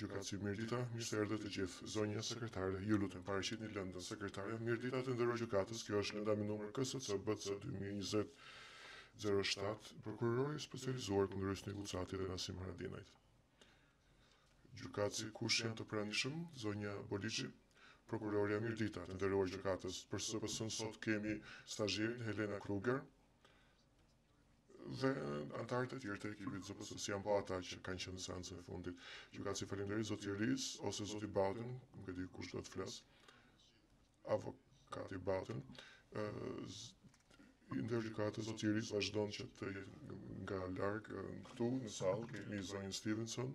Gjykatësi, Mirëdita, mirë se erdhët të gjithë. Zonja sekretare, ju lutem paraqitni lëndën. Sekretarja, Mirëdita të nderuar gjykatës, kjo është lënda me numër KSC BC dy mijë e njëzet zero shtatë, prokurori i specializuar kundër Hysni Gucati dhe Nasim Haradinaj. Gjykatësi, kush janë të pranishëm? Zonja Boliçi, Prokurorja, Mirëdita të nderuar gjykatës, për SPS-në sot kemi stazhierin Helena Kruger, dhe anëtarët e tjerë të ekipit të ZPS-së janë po ata që kanë qenë në seancën e fundit. Gjykatësi faleminderit zoti Riz ose zoti Bauden, nuk e di kush do të flasë. Avokati Bauden, i nderuar gjykatës zoti Riz vazhdon që të jetë nga larg këtu në sallë, kemi zonjën Stevenson,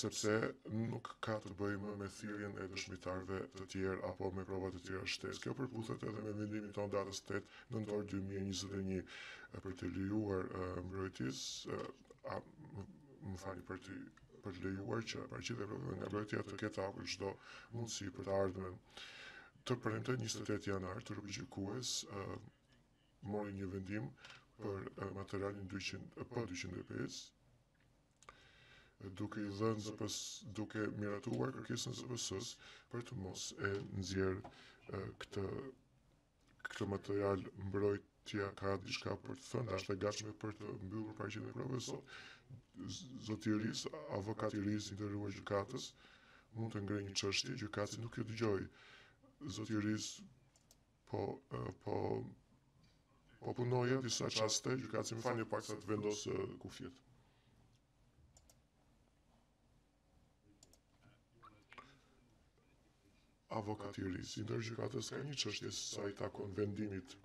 sepse nuk ka të bëjë më me thirrjen e dëshmitarëve të tjerë apo me prova të tjera shtesë. Kjo përputhet edhe me vendimin tonë të datës tetë nëntor dy mijë e njëzet e një për të lejuar mbrojtjen, a, më falni, për të për të lejuar që paraqitja e provave nga mbrojtja të ketë hapur çdo mundësi për të ardhmen. Të premten 28 janar, trupi gjykues mori një vendim për materialin 200 P205, duke i dhënë ZPS, duke miratuar kërkesën e ZPS-së për të mos e nxjerrë këtë këtë material mbrojtja ka diçka për të thënë, është e gatshme për të mbyllur paraqitjen e provave sot. Zoti Ris, avokati Ris i nderuar gjykatës, mund të ngre një çështje, gjykatësi nuk ju dëgjoj. Zoti Ris Po, po, po punoja disa çaste, gjykatësi më falni pak sa të vendos kufjet. Avokati Ris, i nderuar gjykatës ka një çështje sa i takon vendimit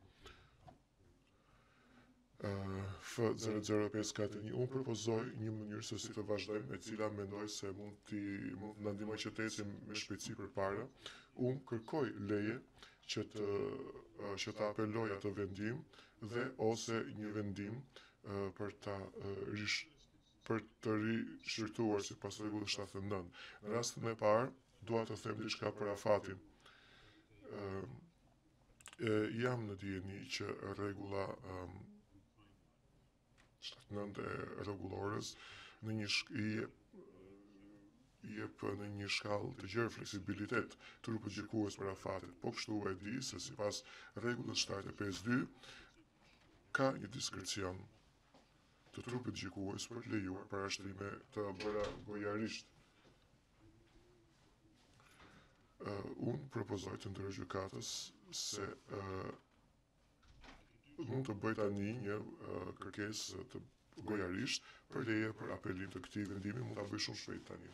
F00541 Unë propozoj një mënyrë se si të vazhdojmë e cila mendoj se mund të na ndihmojë që të ecim më shpejt përpara. Unë kërkoj leje që të që ta apeloj atë vendim dhe ose një vendim për ta rish për të rishqyrtuar sipas rregullës 79. Në rastin e parë, dua të them diçka për afatin. E, jam në dijeni që rregulla um, 79 e rregullores në një shk i jep një shkallë të gjerë fleksibilitet trupit gjykues për afatet. Po kështu e di se sipas rregullës 752 ka një diskrecion të trupit gjykues për të lejuar parashtrime të bëra gojarisht Unë propozoj të nderuar gjykatës se mund të bëj tani një kërkesë gojarisht për leje për apelim të këtij vendimi mund ta bëj shumë shpejt tani.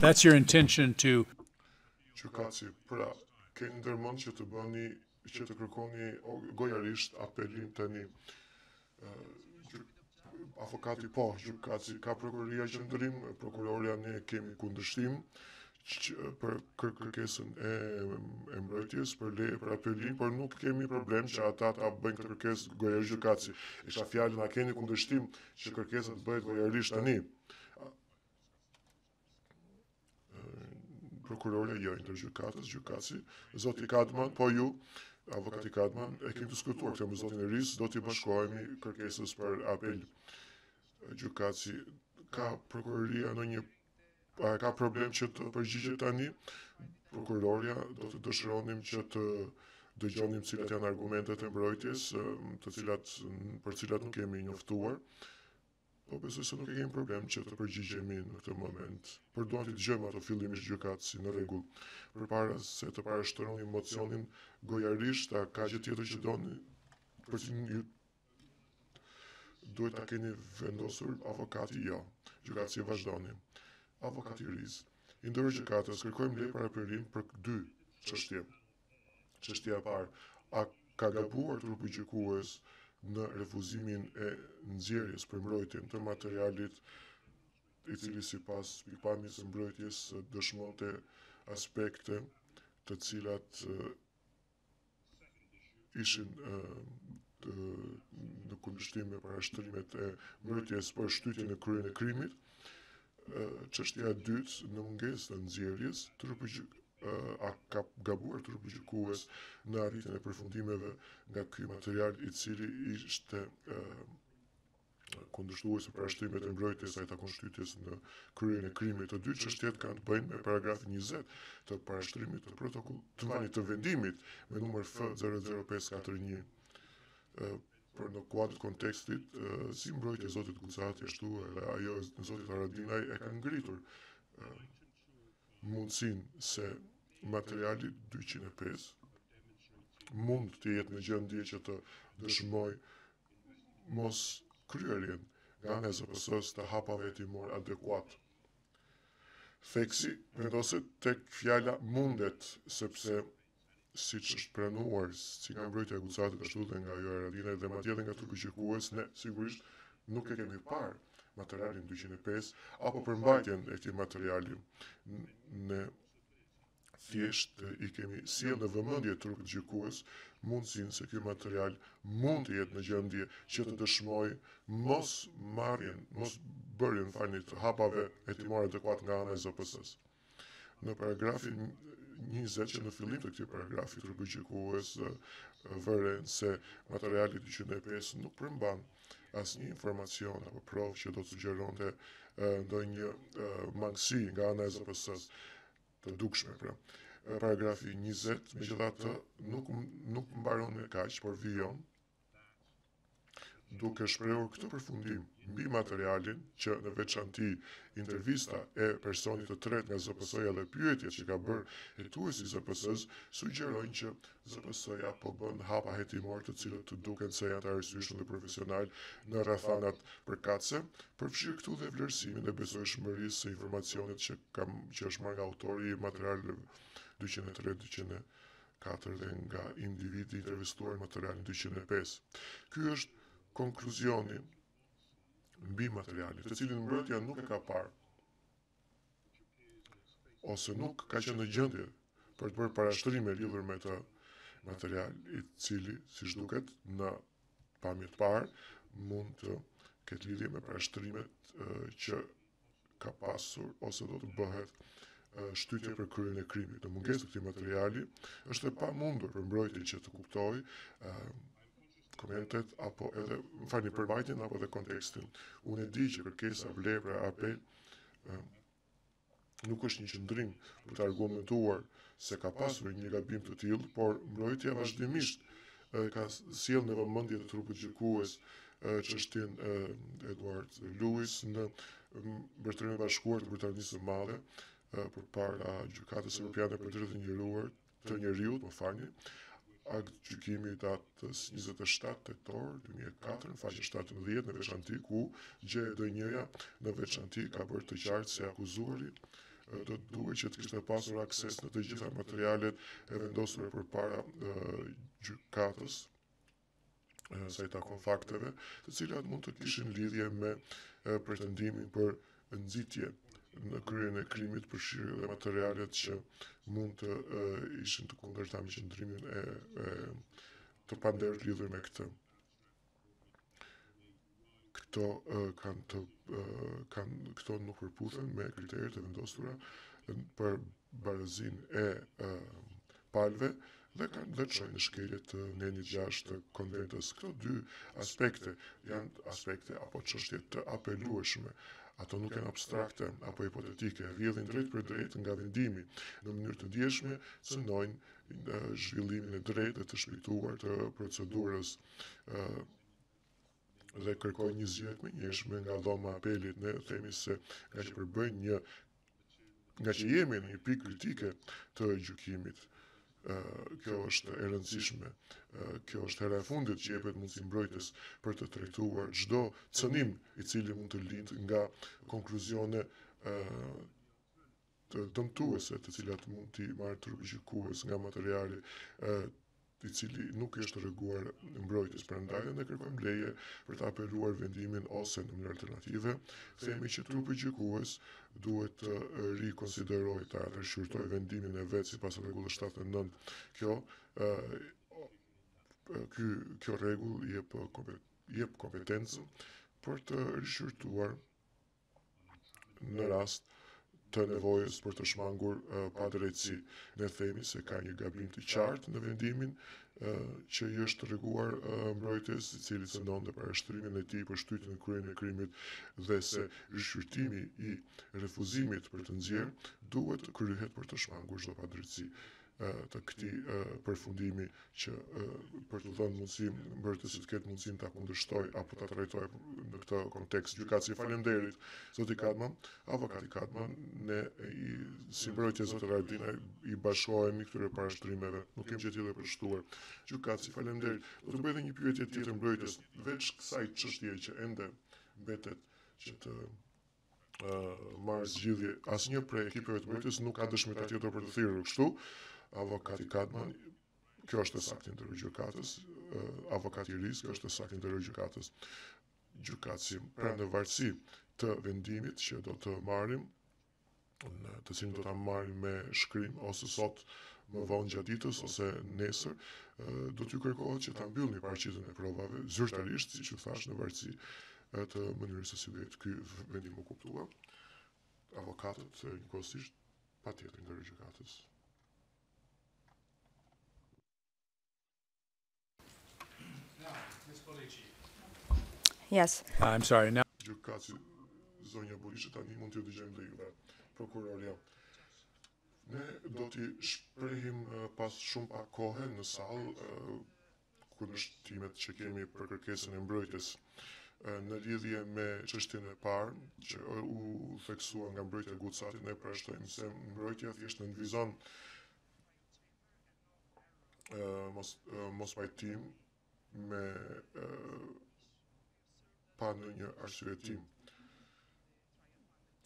That's your intention to gjykatësi, pra, keni ndërmend që të bëni që të kërkoni gojarisht apelim tani avokati po, gjykatësi ka prokuroria qëndrim, prokurorja ne kemi kundërshtim për kërkesën e, e mbrojtjes për leje për apelim, por nuk kemi problem që ata ta bëjnë këtë kërkesë gojarisht gjykatësi. Kisha fjalën a keni kundërshtim që kërkesa të bëhet gojarisht tani. prokurorja jo i nderuar gjykatës, gjykatësi, zoti Kadman, po ju, avokati Kadman, e kemi diskutuar këtë me zotin Riz, do t'i bashkohemi kërkesës për apel gjykatësi. Ka prokuroria ndonjë a ka problem që të përgjigjet tani, prokurorja do të dëshironim që të dëgjonim cilat janë argumentet e mbrojtjes, të cilat, për cilat nuk kemi njoftuar, Po besoj se nuk e kemi problem që të përgjigjemi në këtë moment, por duam t'i dëgjojmë ato fillimisht gjykatësi në rregull. Përpara se të parashtroni mocionin gojarisht, a ka gjë tjetër që doni për të ju duhet ta keni vendosur avokati jo. Gjykatësi vazhdoni. Avokati Riz. I nderuar gjykatës, kërkojmë leje për apelim për dy çështje. Çështja e parë, a ka gabuar trupi gjykues në refuzimin e nxjerrjes për mbrojtjen të materialit i cili sipas pikëpamjes së mbrojtjes dëshmonte aspekte të cilat ishin në kundërshtim me parashtrimet e mbrojtjes për shtytjen në kryerjen e krimit. Çështja e dytë, në mungesë të nxjerrjes, trupi A ka gabuar trupi gjykues në arritjen e përfundimeve nga ky material i cili ishte kundërshtues me parashtrimet e mbrojtjes sa i takon shtytjes në kryerjen e krimit. Të dy çështjet kanë të bëjnë me paragrafin 20 të parashtrimit të protokoll të vani të vendimit me numër F00541 pra në kuadër të kontekstit, si mbrojtja e zotit Gucati, ashtu edhe ajo e zotit Haradinaj e ka ngritur mundësinë se materiali 205 mund të jetë në gjendje që të dëshmojë moskryerjen nga ana e ZPS-së të hapave hetimorë adekuatë. Theksi vendoset tek fjala mundet, sepse siç është pranuar si nga mbrojtja e Gucatit ashtu dhe nga ajo e Haradinajt dhe madje edhe nga trupi gjykues, ne sigurisht nuk e kemi parë materialin dyqind e pesë apo përmbajtjen e këtij materiali. Ne thjesht i kemi sjellë në vëmendje të trupit gjykues mundësinë se ky material mund të jetë në gjendje që të dëshmojë mosmarrjen, mosbërjen, më falni, të hapave hetimorë adekuatë nga ana e ZPS-së. Në paragrafin 20 që në fillim të këtij paragrafi trupi gjykues vëren se materiali 205 nuk përmban asnjë informacion apo provë që do të sugjeronte ndonjë mangësi nga ana e ZPS-së, të dukshme, pra. Paragrafi 20 megjithatë nuk nuk mbaron me kaq, por vijon duke shprehur këtë përfundim mbi materialin që në veçanti intervista e personit të tretë nga ZPS-ja dhe pyetjet që ka bërë hetuesi i ZPS-së sugjerojnë që ZPS-ja po bën hapa hetimorë të cilët të duken se janë të arsyeshëm dhe profesionalë në rrethanat përkatëse, përfshirë këtu dhe vlerësimin e besueshmërisë së informacionit që kam që është marrë nga autori i materialeve 203-200 katër dhe nga individi i intervistuar në materialin 205. Ky është konkluzioni mbi materialin, të cilin mbrojtja nuk e ka parë ose nuk ka qenë në gjendje për të bërë parashtrime lidhur me të, material i cili, siç duket, në pamje të parë, mund të ketë lidhje me parashtrimet që ka pasur ose do të bëhet shtytje për kryerjen e krimit. Në mungesë të këtij materiali, është e pamundur për mbrojtjen që të kuptojë komentet apo edhe më falni përmbajtjen apo edhe kontekstin. Unë e di që kërkesa për leje për apel nuk është një qëndrim për të argumentuar se ka pasur një gabim të tillë, por mbrojtja vazhdimisht e ka sjellë në vëmendje të trupit gjykues çështjen e Edwards dhe Lewis në Mbretërinë e Bashkuar të Britanisë së Madhe përpara Gjykatës Europiane për të drejtat e njerëzuar të njeriut, më falni, aktgjykimi i datës 27 tetor 2004, faqe 17 në veçanti ku GJEDNJ-ja në veçanti ka bërë të qartë se i akuzuari do të duhet që të kishte pasur akses në të gjitha materialet e vendosura përpara gjykatës, sa i takon fakteve, të cilat mund të kishin lidhje me pretendimin për nxitje në kryerjen e krimit, përfshirë dhe materialet që mund të ishin të kundërta me qëndrimin e, e të pandehurit lidhur me këtë. këto kanë të kanë këto nuk përputhen me kriteret e vendosura për barazinë e palëve dhe kanë dhe çojnë në shkelje të nenit gjashtë të konventës. Këto dy aspekte janë aspekte apo çështje të apelueshme. Ato nuk janë abstrakte apo hipotetike, rrjedhin drejtpërdrejt nga vendimi në mënyrë të ndjeshme, cenojnë zhvillimin e drejtë dhe të shpejtë të procedurës dhe kërkojnë një zgjidhje të menjëhershme nga dhoma e apelit ne themi se ngaqë përbëjnë një ngaqë jemi në një pikë kritike të gjykimit kjo është e rëndësishme kjo është hera e fundit që i jepet mundësi mbrojtjes për të trajtuar çdo cenim i cili mund të lindë nga konkluzionet dëmtuese të cilat mund t'i marrë trupi gjykues nga materiali i cili nuk i është treguar mbrojtjes prandaj ne kërkojmë leje për të apeluar vendimin ose në mënyrë alternative themi që trupi gjykues duhet të rikonsiderojë ta rishqyrtojë vendimin e vet sipas rregullës 79 kjo ky kjo rregull i jep i jep kompetencën për të rishqyrtuar në rast të nevojës për të shmangur padrejtësi. Ne themi se ka një gabim të qartë në vendimin që i është treguar mbrojtjes, i cili cenon edhe parashtrimin e tij për shtytjen në kryerjen e krimit dhe se rishqyrtimi i refuzimit për të nxjerrë duhet të kryhet për të shmangur çdo padrejtësi. të këtij përfundimi që për t'i dhënë mundësinë mbrojtjes që të ketë mundësinë ta kundërshtojë apo ta trajtojë në këtë kontekst gjykatësi faleminderit zoti Kadman avokati Kadman ne si mbrojtje e zotit Haradinaj i bashkohemi këtyre parashtrimeve nuk kemi gjë tjetër për të shtuar gjykatësi faleminderit do t'i bëj edhe një pyetje tjetër mbrojtjes veç kësaj çështjeje që ende mbetet që të marrë zgjidhje. Asnjë prej ekipeve të mbrojtjes nuk ka dëshmitar tjetër për të thirrur kështu. Avokati Kadman, kjo është e saktë i nderuar gjykatës, avokati Ris, kjo është e saktë i nderuar gjykatës. Gjykatësi, pra në varësi të vendimit që do të marrim, të cilin do ta marrim me shkrim ose sot më vonë gjatë ditës ose nesër do t'ju kërkohet që ta mbyllni paraqitjen e provave zyrtarisht siç ju thashë në varësi të mënyrës se si do të jetë ky vendim u kuptua avokatët njëkohësisht patjetër i nderuar gjykatës Yes. Ah, I'm sorry. Now Gjykatësi zonja Buljishi tani mund t'ju dëgjojmë dhe juve, prokurorja. Ne do t'i shprehim eh, pas shumë pak kohe në sallë eh, kundërshtimet që kemi për kërkesën e mbrojtjes Eh, në lidhje me çështjen e parë që eh, u theksua nga mbrojtja e Gucatit, ne parashtrojmë se mbrojtja thjesht nënvizon mos, mospajtim me pa asnjë arsyetim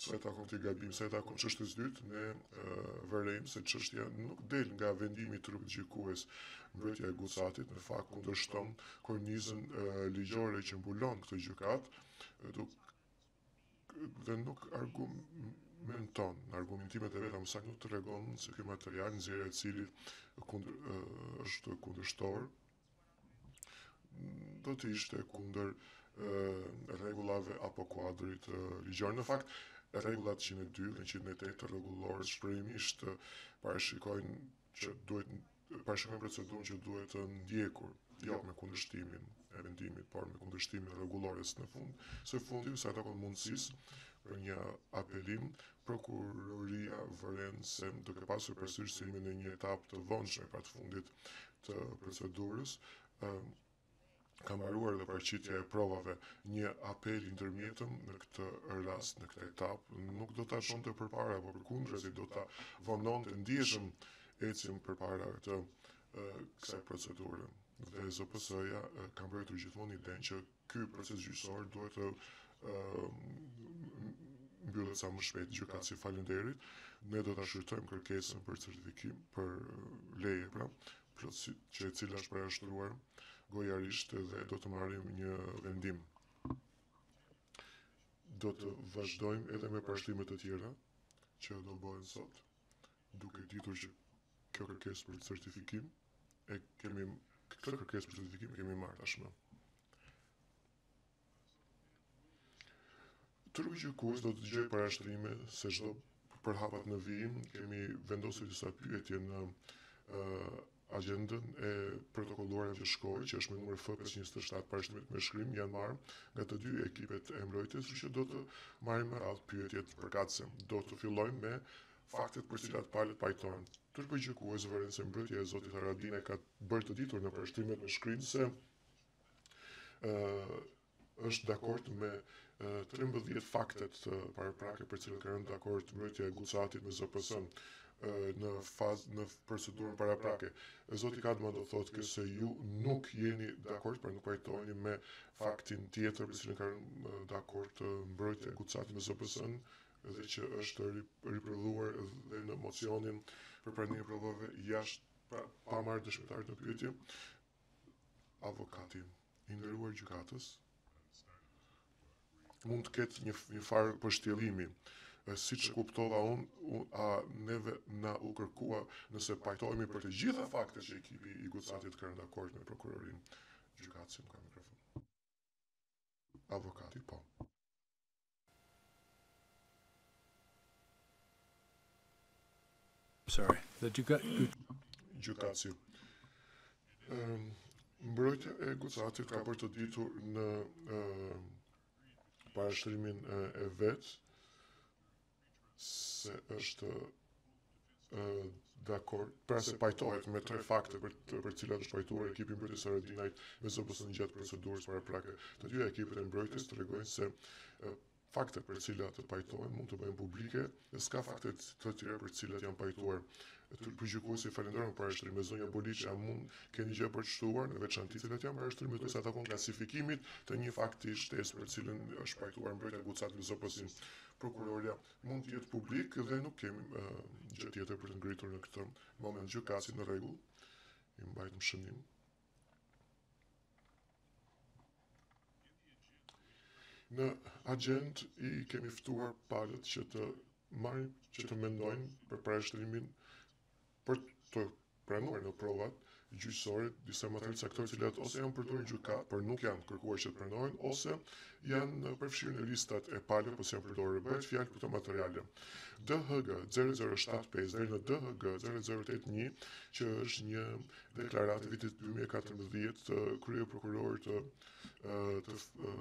sa i takon këtij gabimi, sa i takon çështjes së dytë, ne vërejmë se çështja nuk del nga vendimi i trupit gjykues mbrojtja e Gucatit, në fakt kundërshton kornizën ligjore që mbulon këtë gjykatë, duke dhe nuk argumenton në argumentimet e veta, madje nuk tregon se kjo material nxjerrja e cili është kundërshtuar, do të ishte kundër rregullave apo kuadrit ligjor. Në fakt, rregullat 102 dhe 108 të rregullores shprehimisht parashikojnë që duhet Parashikojnë procedurën që duhet ndjekur, jo me kundërshtimin e vendimit, por me kundërshtimin e rregullores në fund. Së fundi, sa i takon mundësisë për një apelim, prokuroria vëren se duke pasur parasysh se jemi në një etapë të vonshme pra të fundit të procedurës, Ka mbaruar edhe paraqitja e provave. Një apel i ndërmjetëm në këtë rast, në këtë etapë, nuk do ta çonte përpara, por përkundrazi do ta vononte ndjeshëm ecjen përpara të kësaj procedure. Dhe ZPS-ja ka mbrojtur gjithmonë idenë që ky proces gjyqësor duhet të mbyllet sa më shpejt gjykatësi faleminderit ne do ta shqyrtojmë kërkesën për certifikim për leje pra plotësisht që e cila është parashtruar gojarisht dhe do të marrim një vendim. Do të vazhdojmë edhe me parashtrime të tjera që do bëhen sot, duke ditur që kjo kërkesë për certifikim e kemi këtë kërkesë për certifikim e kemi marrë tashmë. Trupi gjykues do të dëgjojë parashtrime seç do për hapat në vijim kemi vendosur disa pyetje në uh, agjendën e protokolluar në shkurt që është me numër F527 parashtrimet me shkrim janë marrë nga të dy ekipet e mbrojtjes, kështu që do të marrim me radhë pyetjet përkatëse. Do të fillojmë me faktet për të cilat palët pajtohen. Trupi gjykues vëren se mbrojtja e zotit Haradinaj ka bërë të ditur në parashtrimet me shkrim se është dakord me 13 faktet paraprake për cilën ka rënë dakord mbrojtja e Gucatit me ZPS-në në fazë në procedurën paraprake. Zoti Kadman do thotë që se ju nuk jeni dakord, pra nuk pajtoheni me faktin tjetër për cilën ka rënë dakord mbrojtja e Gucatit me ZPS-në dhe që është riprodhuar dhe në mocionin për pranimin e provave jashtë pa marrë dëshmitarët në pyetje, avokati i nderuar gjykatës mund të ketë një një farë pështjellimi siç kuptova unë, a neve na u kërkua nëse pajtohemi për të gjitha faktet që ekipi i Gucatit ka rënë dakord me prokurorin gjykatësi s'ka mikrofon. Avokati, po. Sorry. The Gjykatësi. Mbrojtja e Gucatit ka bërë të ditur në parashtrimin e vet se është dakord, pra se pajtohet me tre fakte për të për cilat është pajtuar ekipi i mbrojtjes së Haradinajt me ZPS-në gjatë procedurës paraprake. Të dyja ekipet e mbrojtjes tregojnë se faktet për të cilat pajtohen mund të bëhen publike dhe s'ka fakte të tjera për cilat janë pajtuar. Trupi gjykues ju falënderon për parashtrimet. Zonja Bolici a mund keni gjë për të shtuar në veçanti lidhur me parashtrimet sa i takon klasifikimit të një fakti shtesë për cilën është pajtuar mbrojtja Gucati me ZPS-në. prokuroria mund të jetë publik dhe nuk kemi gjë tjetër për të ngritur në këtë moment. Gjykatësi: në rregull. I mbajtëm shënim. Në agjendë i kemi ftuar palët që të marrin që të mendojnë për parashtrimin Për të pranuar në provat gjyqësore disa materiale të caktuara të cilat ose janë përdorur në gjykatë, por nuk janë kërkuar që të pranohen, ose janë përfshirë në listat e palëve, por s'janë përdorur. Bëhet fjalë për këto materiale. DHG zero zero shtatë pesë deri në DHG zero zero tetë një, që është një deklaratë e vitit dy mijë e katërmbëdhjetë të kryeprokurorit të, të, të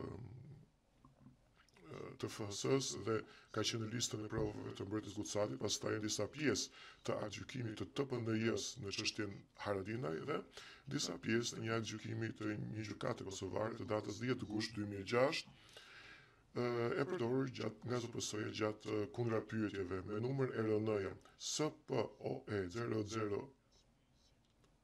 të TFHS-së dhe ka qenë në listën e provave të mbrojtjes Gucati, pastaj disa pjesë të aktgjykimit të TPNJ-së në çështjen Haradinaj dhe disa pjesë të një aktgjykimi të një gjykate kosovare të datës 10 gusht 2006, e përdorur gjatë nga ZPS-ja gjatë kundërpyetjeve me numër ERN-je SPOE 00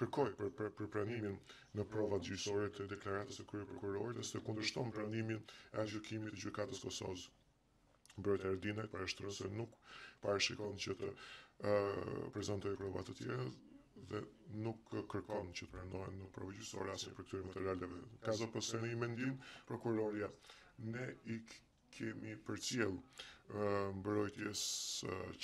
kërkoj për për pranimin në provat gjyqësore të deklaratës së kryeprokurorit dhe se kundërshton pranimin e aktgjykimit të Gjykatës së Kosovës. Mbrojtja e Haradinajt parashtron se nuk parashikon që të uh, prezantojë prova të tjera dhe nuk kërkon që të pranohen në provë gjyqësore asnjë prej këtyre materialeve. Ka zero, po, se në një mendim prokuroria ne i kemi përcjellë mbrojtjes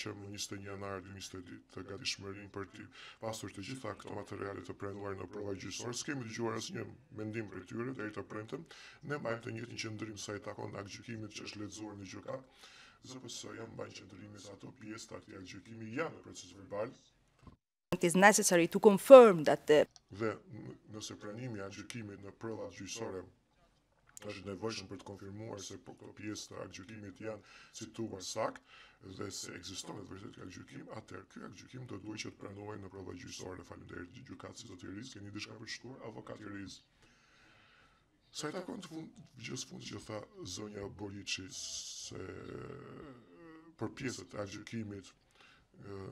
që më 21 janar 2022 të gatishmërinë për t'i pasur të gjitha këto materiale të pranuara në prova gjyqësore. S'kemi dëgjuar asnjë mendim për tyre deri të premten. Ne mbajmë të njëjtin qëndrim sa i takon aktgjykimit që është lexuar në gjykatë. ZPS-ja mban qëndrimin se ato pjesë të atij aktgjykimi janë në procesverbal. it is necessary to confirm that the dhe nëse pranimi i aktgjykimit në provat gjyqësore është i nevojshëm për të konfirmuar se po këto pjesë të aktgjykimit janë cituar saktë dhe se ekziston vetë vërtet ky aktgjykim, atëherë ky aktgjykim do duhej që të pranohej në prova gjyqësore. Faleminderit gjykatës. Zoti Riz, keni diçka për të shtuar avokati Riz. Sa i takon të fund, gjësë së fundit që tha zonja Bolici se për pjesët e aktgjykimit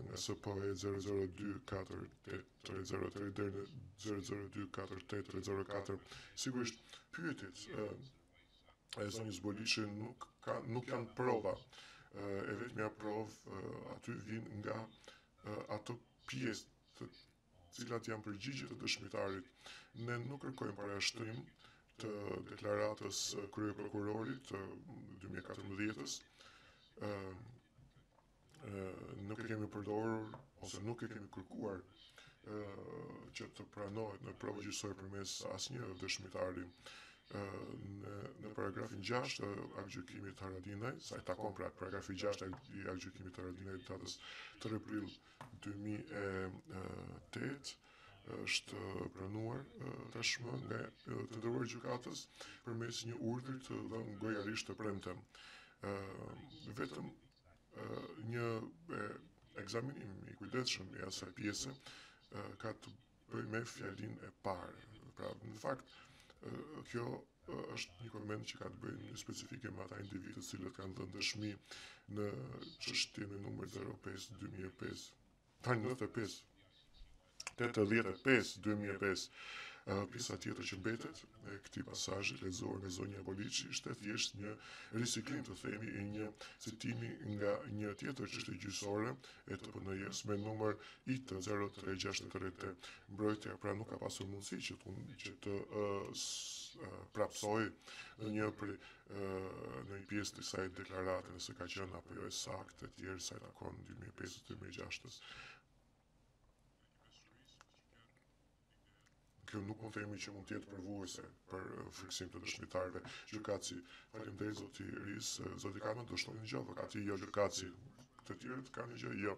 nga SPOE 00248303 deri në 00248304. Sigurisht, pyetjet e zonjës Bolici nuk ka nuk janë prova. E vetmja provë aty vjen nga ato pjesë të cilat janë përgjigjet e dëshmitarit. Ne nuk kërkojmë parashtrim të deklaratës së kryeprokurorit të dy mijë e katërmbëdhjetës, nuk e kemi përdorur ose nuk e kemi kërkuar që të pranohet në provë gjyqësore përmes asnjë dëshmitari në në paragrafin 6 të aktgjykimit të Haradinaj, sa i takon pra paragrafi 6 i aktgjykimit të Haradinaj datës 3 prill 2008 është pranuar tashmë nga të nderuar gjykatës përmes një urdhri të dhënë gojarisht të premten. Vetëm një ekzaminim i kujdesshëm i asaj pjese ka të bëjë me fjalinë e parë. Pra, në fakt, kjo është një koment që ka të bëjë një specifike me ata individë të cilët kanë dhënë dëshmi në çështjen e numër 05 2005. Falni 95 85 2005 pjesa tjetër që mbetet e këtij pasazhi lexuar nga zonja Bolici ishte thjesht një riciklim të themi i një citimi nga një tjetër çështje gjyqësore e të PN-jes me numër IT zero tre gjashtë tre te mbrojtja, pra nuk ka pasur mundësi që të që të prapësojë në një për në një pjesë të saj deklaratën nëse ka qenë apo jo e saktë etj sa i takon 2005-2006. Kjo nuk mund të themi që mund të jetë provuese për eh, frikësim të dëshmitarëve. Gjykatësi, faleminderit zoti Ris, eh, zoti Kano do shtoni gjë avokati jo. Gjykatësi. Të tjerët kanë gjë jo.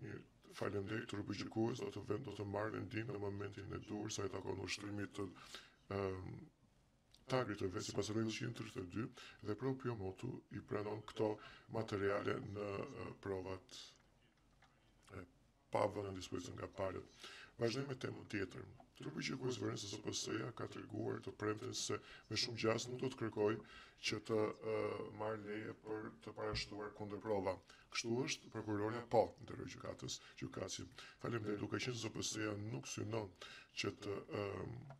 Mirë, faleminderit trupi gjykues do të vend do të marrë vendim në momentin e duhur sa i takon ushtrimit të ehm, tagrit të vet sipas rregullit 132 dhe proprio motu i pranon këto materiale në eh, provat pra vënë në dispozicion nga palët. Vazhdojmë me temën tjetër. Trupi gjykues vëren se ZPS-ja ka treguar të premten se me shumë gjasë nuk do të kërkojë që të uh, marrë leje për të parashtuar kundër prova. Kështu është, prokurorja po, i nderuar gjykatës, gjykatësi. Faleminderit, duke qenë se ZPS-ja nuk synon që të uh,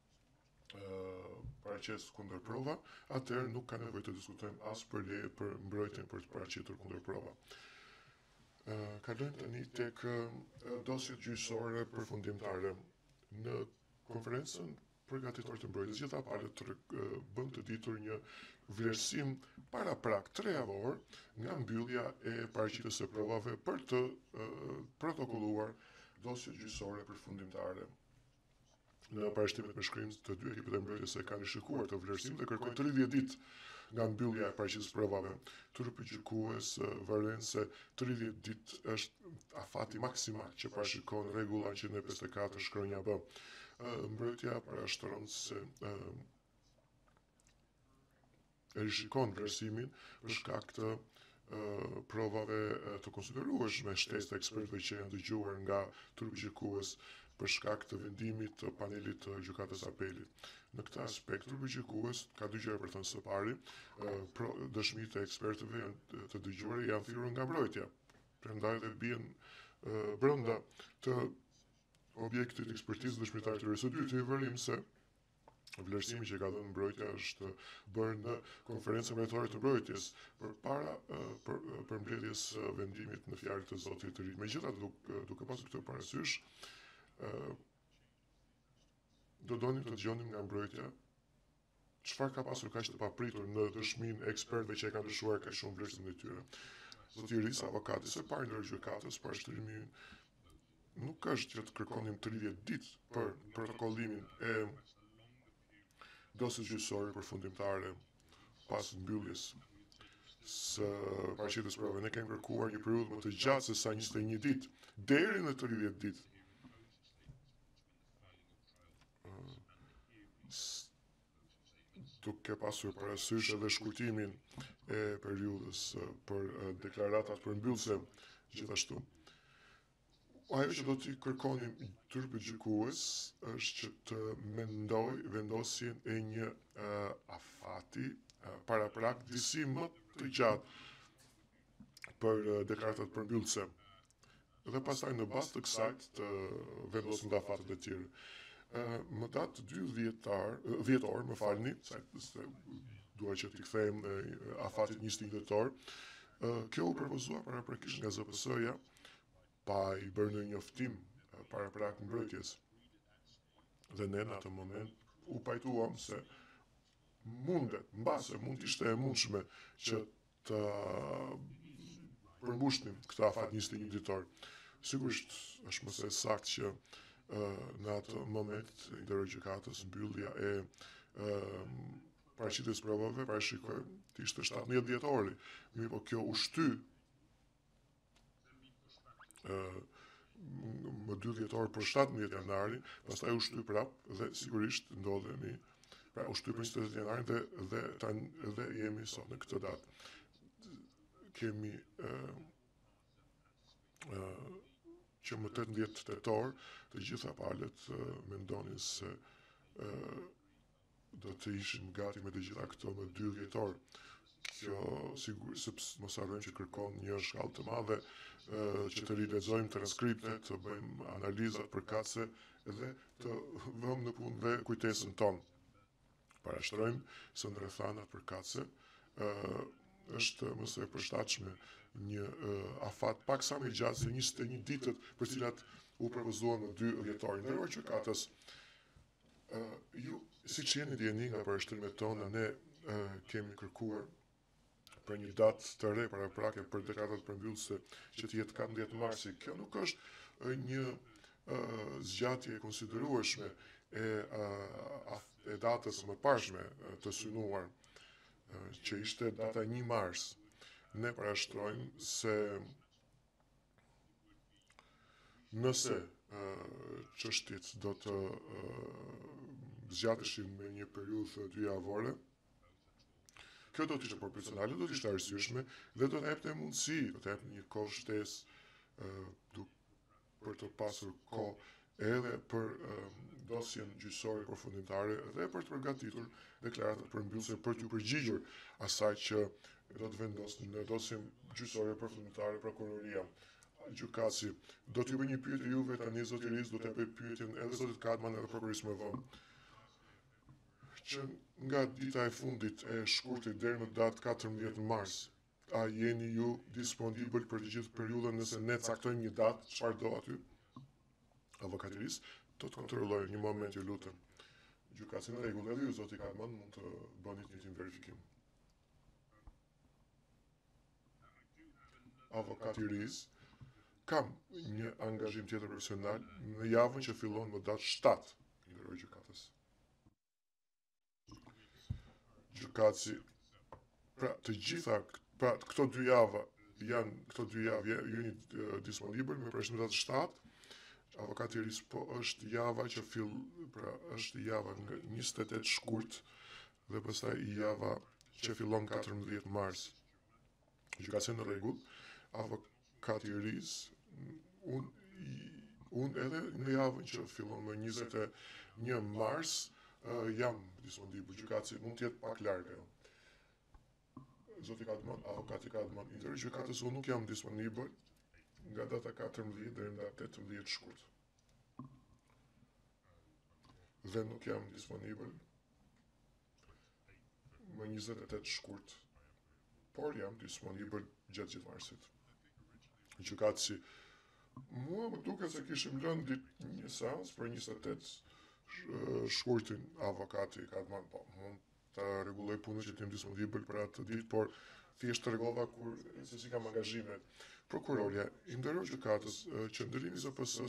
paraqesë kundër prova, atëherë nuk ka nevojë të diskutojmë as për leje për mbrojtjen për të paraqitur kundër prova. Kalojmë tani tek dosjet gjyqësore përfundimtare. Në konferencën përgatitore të mbrojtjes, të gjitha palët bënë të ditur një vlerësim paraprak trejavor nga mbyllja e paraqitjes së provave për të protokolluar dosjet gjyqësore përfundimtare. në parashtimet me shkrim të dy ekipet e mbrojtjes e kanë rishikuar këtë vlerësim dhe kërkojnë 30 ditë nga mbyllja e paraqitjes së provave. Trupi gjykues vëren se 30 ditë është afati maksimal që parashikon rregulla 134 shkronja B. Mbrojtja parashtron se rishikon vlerësimin për shkak të provave të konsiderueshme shtesë të ekspertëve që janë dëgjuar nga trupi gjykues për shkak të vendimit të panelit të gjykatës së apelit. Në këtë aspekt, trupi gjykues ka dy gjëra për të thënë së pari, pro, dëshmitë e ekspertëve janë të dëgjuar janë thirrur nga mbrojtja. Prandaj dhe bien brenda objektit të ekspertizës së dëshmitarëve, së dyti, vërejmë se vlerësimi që ka dhënë mbrojtja është bërë në konferencën përgatitore të mbrojtjes përpara për, përmbledhjes së vendimit në fjalë të zotit të ri. Megjithatë duke, duke pasur këtë parasysh, do donim të dëgjonim nga mbrojtja çfarë ka pasur kaq të papritur në dëshminë e ekspertëve që e kanë ndryshuar kaq shumë vlerësimin e tyre. Zoti Ris, avokati së pari, i nderuar gjykatës, parashtrimet Nuk është që të kërkonim 30 ditë për protokollimin e dosjes gjyqësore përfundimtare pas mbylljes së paraqitjes së provave. Ne kemi kërkuar një periudhë më të gjatë sesa 21 ditë, deri në 30 ditë. duke pasur parasysh edhe shkurtimin e periudhës për deklaratat përmbyllëse gjithashtu. Ajo që do t'i kërkonim trupit gjykues është që të mendojë vendosjen e një uh, afati uh, paraprak disi më të gjatë për uh, deklaratat përmbyllëse. dhe pastaj në bazë të kësaj të vendosim dhe afatet e tjera. Më datë 2 dhjetar, dhjetor, më falni, se dua që t'i kthehem afatit njëzet e një ditor, kjo u propozua paraprakisht nga ZPS-ja, pa i bërë një njoftim paraprak mbrojtjes. Dhe ne në atë moment u pajtuam se mundet, ndoshta mund t'ishte e mundshme që ta përmbushnim këtë afat 21 ditor. Sigurisht është më se saktë që në atë moment i nderuar gjykatës mbyllja e paraqitjes së provave, parashikohej të ishte 17 dhjetori. Mirëpo kjo u shty më dy dhjetor për 17 janarin, pastaj u shty prapë dhe sigurisht ndodhemi pra u shty për 20 janarin dhe dhe tani dhe jemi sot në këtë datë. Kemi ë ë që më 18 tetor të gjitha palët mendonin se ë do të ishim gati me të gjitha këto në dy dhjetor. Kjo sigurisht sepse mos harrojmë që kërkon një shkallë të madhe që të rilexojmë transkriptet, të bëjmë analizat përkatëse dhe të vëmë në punë dhe kujtesën tonë. Parashtrojmë se në rrethanat përkatëse është më se e përshtatshme një afat paksa më i gjatë se 21 ditët të cilat u propozuan në dy dhjetor. Nderuar gjykatës Ju, siç jeni në dijeni nga parashtrimet tona, ne kemi kërkuar për një datë të re paraprake për deklaratat përmbyllëse që të jetë 14 marsi. Kjo nuk është një zgjatje e konsiderueshme e, e datës së mëparshme të synuar, që ishte data 1 mars. Ne parashtrojmë se Nëse çështjet do të zgjateshin me një periudhë dyjavore, kjo do të ishte proporcionale, do të ishte e arsyeshme dhe do të jepte mundësi, do të jepte një kohë shtesë për të pasur kohë edhe për dosjen gjyqësore përfundimtare dhe për të përgatitur deklaratat përmbyllëse për t'u përgjigjur asaj që do të vendosë në dosjen gjyqësore përfundimtare prokuroria. Gjykatësi, do t'ju bëj një pyetje juve tani zoti Ris, do të bëj pyetjen edhe zotit Kadman edhe prokurorisë më vonë. Që nga dita e fundit e shkurtit deri në datë 14 mars, A jeni ju disponibël për të gjithë periudhën nëse ne caktojmë një datë, çfarëdo aty? Avokati Ris, do të kontrolloj një moment, ju lutem. Gjykatësi në rregull, edhe ju zoti Kadman mund të bëni të njëjtin verifikim. Avokati Ris, kam një angazhim tjetër profesional në javën që fillon më datë 7, i nderuar gjykatës. Gjykatësi, pra të gjitha, pra këto dy javë, janë këto dy javë, ju jeni disponibël, me përjashtim datën 7, avokati Ris po është java që fill, pra është java nga 28 shkurt, dhe pastaj java që fillon 14 mars. Gjykatësi në rregull, avokati Ris, Kati Ris, unë unë edhe në javën që fillon më 21 mars, uh, jam disponibël. Gjykatësi, mund të jetë pak larg. Zoti Kadman, avokati Kadman, i nderuar gjykatës unë nuk jam disponibël nga data 14 deri në 18 shkurt. Dhe nuk jam disponibël më njëzet e tetë shkurt, por jam disponibël gjatë gjithë marsit. Gjykatësi, mua më duket se kishim lënë një seancë për 28 shkurtin. Avokati Kadman, po mund të rregulloj punën që të jem disponibël për atë ditë, por thjesht tregova kur se si kam angazhime. Prokurorja, i nderuar gjykatës, qëndrimi i ZPS-së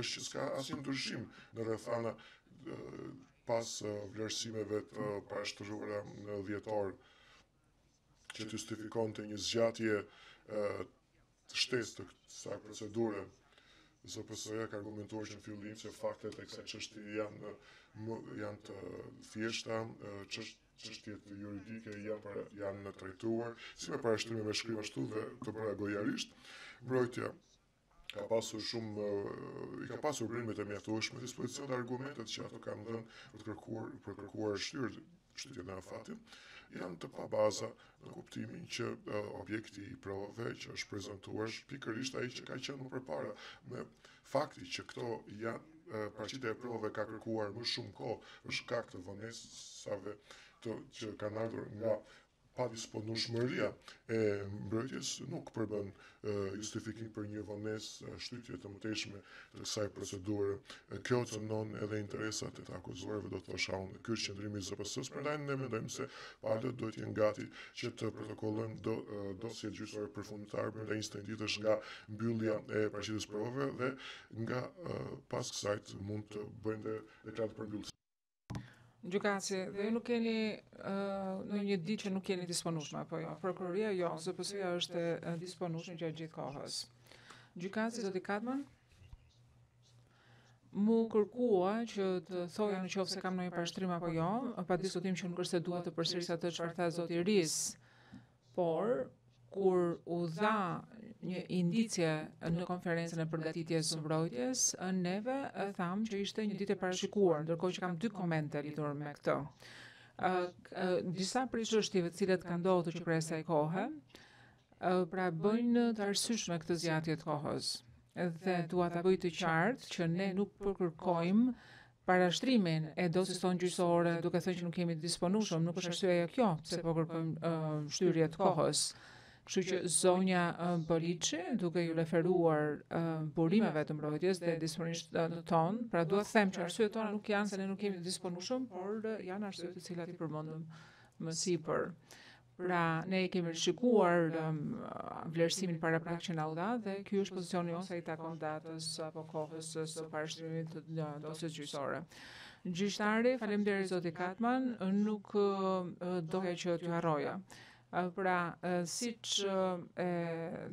është që s'ka asnjë ndryshim në rrethana pas vlerësimeve të parashtruara në dhjetor që të justifikonte një zgjatje shtesë të kësaj procedure. ZPS-ja ka argumentuar që në fillim se faktet e kësaj çështje janë janë të thjeshta, çështjet juridike janë para, janë trajtuar, si me parashtrime me shkrim ashtu dhe të bëra gojarisht, mbrojtja ka pasur shumë i ka pasur burime të mjaftueshme në dispozicion dhe argumentet që ato kanë dhënë për të kërkuar për të kërkuar shtyrë shtyrë afatin janë të pabaza në kuptimin që uh, objekti i provave që është prezantuar është pikërisht ai që ka qenë më përpara me fakti që këto janë uh, paraqitja e provave ka kërkuar më shumë kohë për shkak të vonesave të që kanë ardhur nga Padisponueshmëria e mbrojtjes nuk përbën justifikim për një vonesë e shtyrje të mëtejshme të kësaj procedure. Kjo cënon edhe interesat e të akuzuarve, do thosha unë. Ky është qëndrimi i ZPS-së, prandaj ne mendojmë se palët duhet të jenë gati që të protokollojnë do, dosjet gjyqësore përfundimtare brenda 21 ditësh nga mbyllja e paraqitjes së provave dhe nga pas kësaj mund të bëjnë dhe deklaratat përmbyllëse. Gjykatësi, dhe ju nuk keni ndonjë ditë që nuk jeni të disponueshme, apo jo? Prokuroria jo, ZPS-ja është e disponueshme gjatë gjithë kohës. Gjykatësi, zoti Katman, m'u kërkua që të thoja në qoftë se kam ndonjë parashtrim apo jo, pa diskutim që nuk është se dua të përsëris atë që tha zoti Riz, Por, kur u dha një indicje në konferencën e përgatitjes së mbrojtjes, neve e thamë që ishte një ditë e parashikuar, ndërkohë që kam dy komente lidhur me këtë. Ë disa prej çështjeve të cilat kanë ndodhur që prej asaj kohe, pra bëjnë të arsyeshme këtë zgjatje të kohës. Dhe dua ta bëj të qartë që ne nuk po kërkojmë parashtrimin e dosjes tonë gjyqësore, duke thënë që nuk jemi të disponueshëm, nuk është arsyeja kjo, pse po kërkojmë uh, shtyrje të kohës. Kështu që zonja uh, Boliçi, duke iu referuar uh, burimeve të mbrojtjes dhe disponis uh, tonë, pra dua të them që arsyet tona nuk janë se ne nuk jemi të disponueshëm, por uh, janë arsyet të cilat i përmendëm më sipër. Pra, ne e kemi rishikuar um, vlerësimin paraprak që na u dha dhe ky është pozicioni ose i takon datës apo kohës së parashtrimit të dosjes gjyqësore. Gjyqtari, faleminderit zoti Katman, nuk doja që t'ju harroja. Pra, siç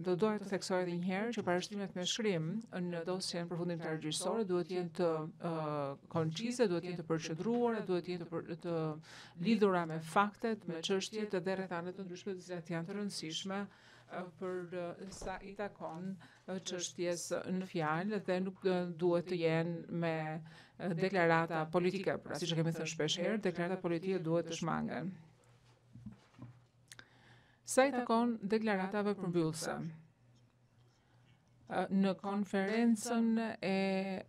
do doja të theksoj edhe njëherë që parashtrimet me shkrim në dosjen përfundimtare gjyqësore duhet të jenë koncize, duhet të jenë të përqendruara, duhet të jenë të, të lidhura me faktet, me çështjet dhe rrethanat të ndryshme të cilat janë të rëndësishme për sa i takon çështjes në fjalë dhe nuk duhet të jenë me deklarata politike, pra siç kemi thënë shpesh herë, deklarata politike duhet të shmangen. Sa i takon deklaratave përmbyllëse, Në konferencën e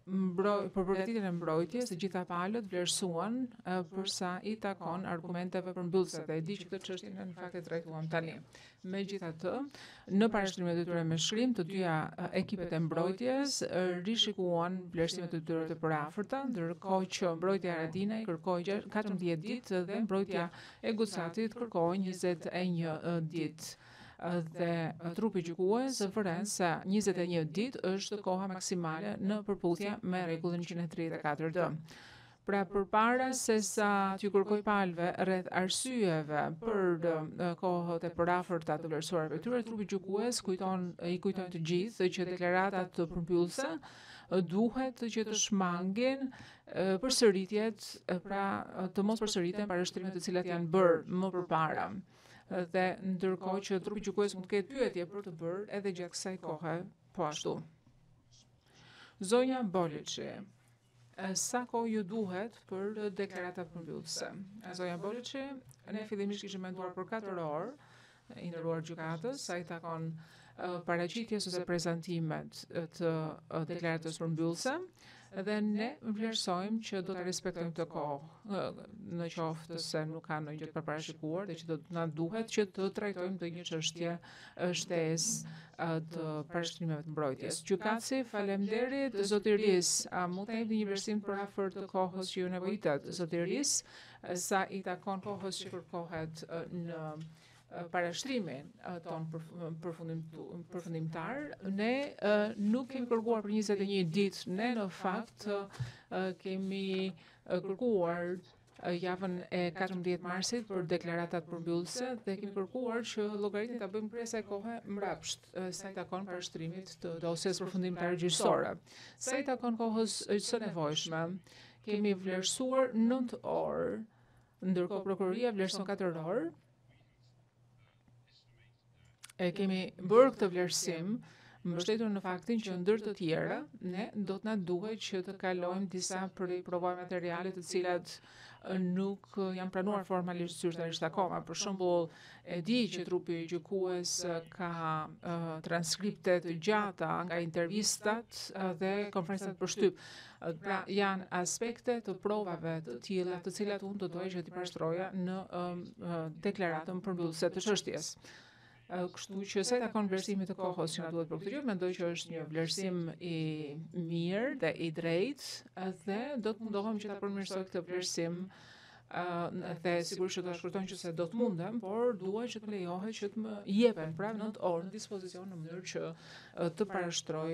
mbroj, për përgatitjen e mbrojtjes, të gjitha palët vlerësuan për sa i takon argumenteve përmbyllëse dhe e di që këtë çështje në fakt e trajtuam tani. Megjithatë, në parashtrimet e tyre me shkrim, të dyja ekipet e mbrojtjes rishikuan vlerësimet e tyre të përafërta, ndërkohë që mbrojtja Haradinaj kërkoi 14 ditë dhe mbrojtja e Gucatit kërkoi 21 ditë. dhe trupi gjykues vëren se 21 ditë është koha maksimale në përputhje me rregullin 134D. Pra përpara sesa t'ju kërkoj palëve rreth arsyeve për kohët e përafërta të vlerësuara prej tyre, trupi gjykues kujton, i kujton të gjithë që deklaratat përmbyllëse duhet të që të shmangin përsëritjet, pra të mos përsëriten parashtrime të cilat janë bërë më përpara. dhe ndërkohë që trupi gjykues mund të ketë pyetje për të bërë edhe gjatë kësaj kohe, po ashtu. Zonja Bolici, sa kohë ju duhet për deklaratat përmbyllëse? Zonja Bolici, ne fillimisht kishim menduar për 4 orë, i nderuar gjykatës, sa i takon paraqitjes ose prezantimit të deklaratës përmbyllëse. dhe ne vlerësojmë që do ta respektojmë këtë kohë, në qoftë se nuk ka ndonjë gjë të paparashikuar dhe që do të na duhet që të trajtojmë ndonjë çështje shtesë të parashtrimeve të mbrojtjes. Gjykatësi, faleminderit zoti Rees, a mund të jepni një vlerësim të përafërt të kohës që ju nevojitet? Zoti Rees, sa i takon kohës që kërkohet në parashtrimin tonë përfundimtar, ne nuk kemi kërkuar për 21 ditë, ne në fakt kemi kërkuar javën e 14 marsit për deklaratat përmbyllëse dhe kemi kërkuar që llogaritë t'i bëjmë prej asaj kohe mbrapsht, sa i takon parashtrimit të dosjes përfundimtare gjyqësore. Sa i takon kohës së nevojshme, kemi vlerësuar 9 orë Ndërkohë prokuroria vlerëson katër orë. E kemi bërë këtë vlerësim mbështetur në faktin që ndër të tjera ne do të na duhet që të kalojmë disa prej provave materiale të cilat nuk janë pranuar formalisht zyrtarisht akoma. Për shembull, E di që trupi gjykues ka transkripte të gjata nga intervistat dhe konferencat për shtyp. Pra janë aspekte të provave të tilla, të cilat unë do doja që t'i parashtroja në deklaratën përmbyllëse të çështjes. Kështu që sa i takon vlerësimit të kohës që na duhet për këtë gjë, mendoj që është një vlerësim i mirë dhe i drejtë, dhe do të mundohem që ta përmirësoj këtë vlerësim ë dhe sigurisht që do ta shkurtoj në qoftë se do të mundem, por dua që të më lejohet që të më jepen pra 9 orë në dispozicion në mënyrë që të parashtroj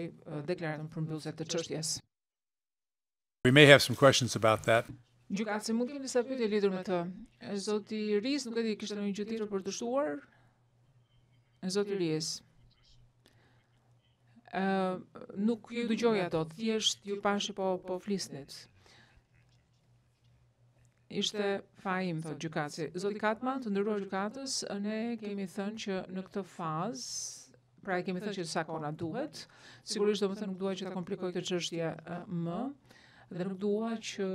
deklaratën përmbyllëse të çështjes. We may have some questions about that. Gjykatësi mund të kemi disa pyetje lidhur me të. Zoti Riz nuk e di kishit ndonjë gjë tjetër për të shtuar. Zoti Riz. Ë uh, nuk ju dëgjoja dot, thjesht ju pashë që po flisnit. ishte faji im, thotë gjykatësi. Zoti Katman, të nderuar gjykatës, ne kemi thënë që në këtë fazë, pra e kemi thënë që sa kohë na duhet, sigurisht domethënë nuk dua që ta komplikoj këtë çështje më, dhe nuk dua që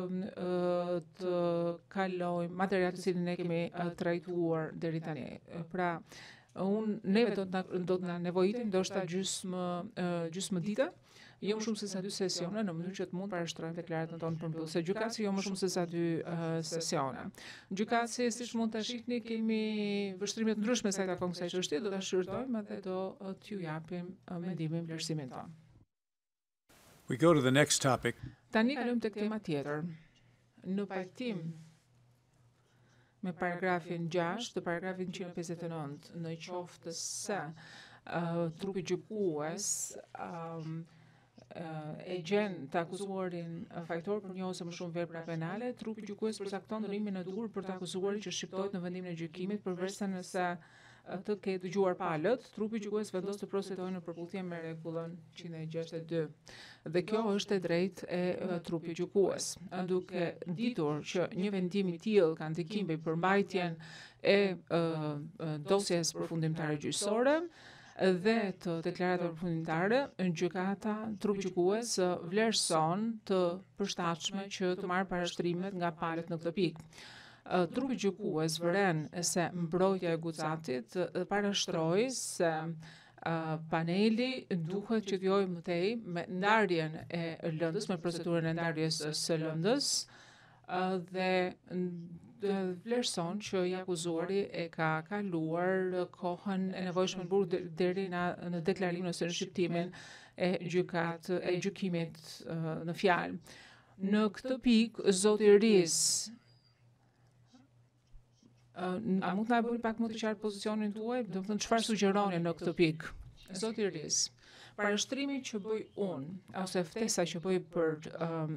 të kaloj material të cilin ne kemi trajtuar deri tani. Pra, unë neve do të do të na nevojitet ndoshta gjysmë gjysmë dite Jo më shumë se sa dy sesione në mënyrë që të mund të parashtrojmë deklaratën tonë përmbyllëse. Gjykatësi jo më shumë se sa dy uh, sesione. Gjykatësi siç mund ta shihni kemi vështrime të ndryshme sa i takon kësaj çështje, do ta shqyrtojmë dhe do uh, t'ju japim uh, mendimin vlerësimin tonë. We go to the next topic. Tani kalojmë tek tema tjetër. Në pajtim me paragrafin 6 të paragrafit 159 në qoftë se uh, trupi gjykues um, e gjen të akuzuarin fajtor për një ose më shumë vepra penale, trupi gjykues përcakton dënimin e duhur për të akuzuarin që shqiptohet në vendimin e gjykimit, përveçse nëse uh, Të ketë dëgjuar palët, trupi gjykues vendos të procedojë në përputhje me rregullën 162. Dhe kjo është e drejtë e trupit gjykues. Duke ditur që një vendim i tillë ka ndikim mbi përmbajtjen e dosjes përfundimtare gjyqësore, dhe të deklaratave përfundimtare, gjykata trupi gjykues vlerëson të përshtatshme që të marrë parashtrimet nga palët në këtë pikë. Trupi gjykues vëren se mbrojtja e Gucatit parashtroi se paneli duhet që të vijojë më tej me ndarjen e lëndës, me procedurën e ndarjes së lëndës, dhe vlerëson që i akuzuari e ka kaluar kohën e nevojshme në burg deri në në deklarimin ose në shqiptimin e gjykat e gjykimit në fjalë. Në këtë pikë, zoti Riz, a mund të na bëni pak më të qartë pozicionin tuaj, domethënë çfarë sugjeroni në këtë pikë? Zoti Riz, parashtrimi që bëj unë, ose ftesa që bëj për um,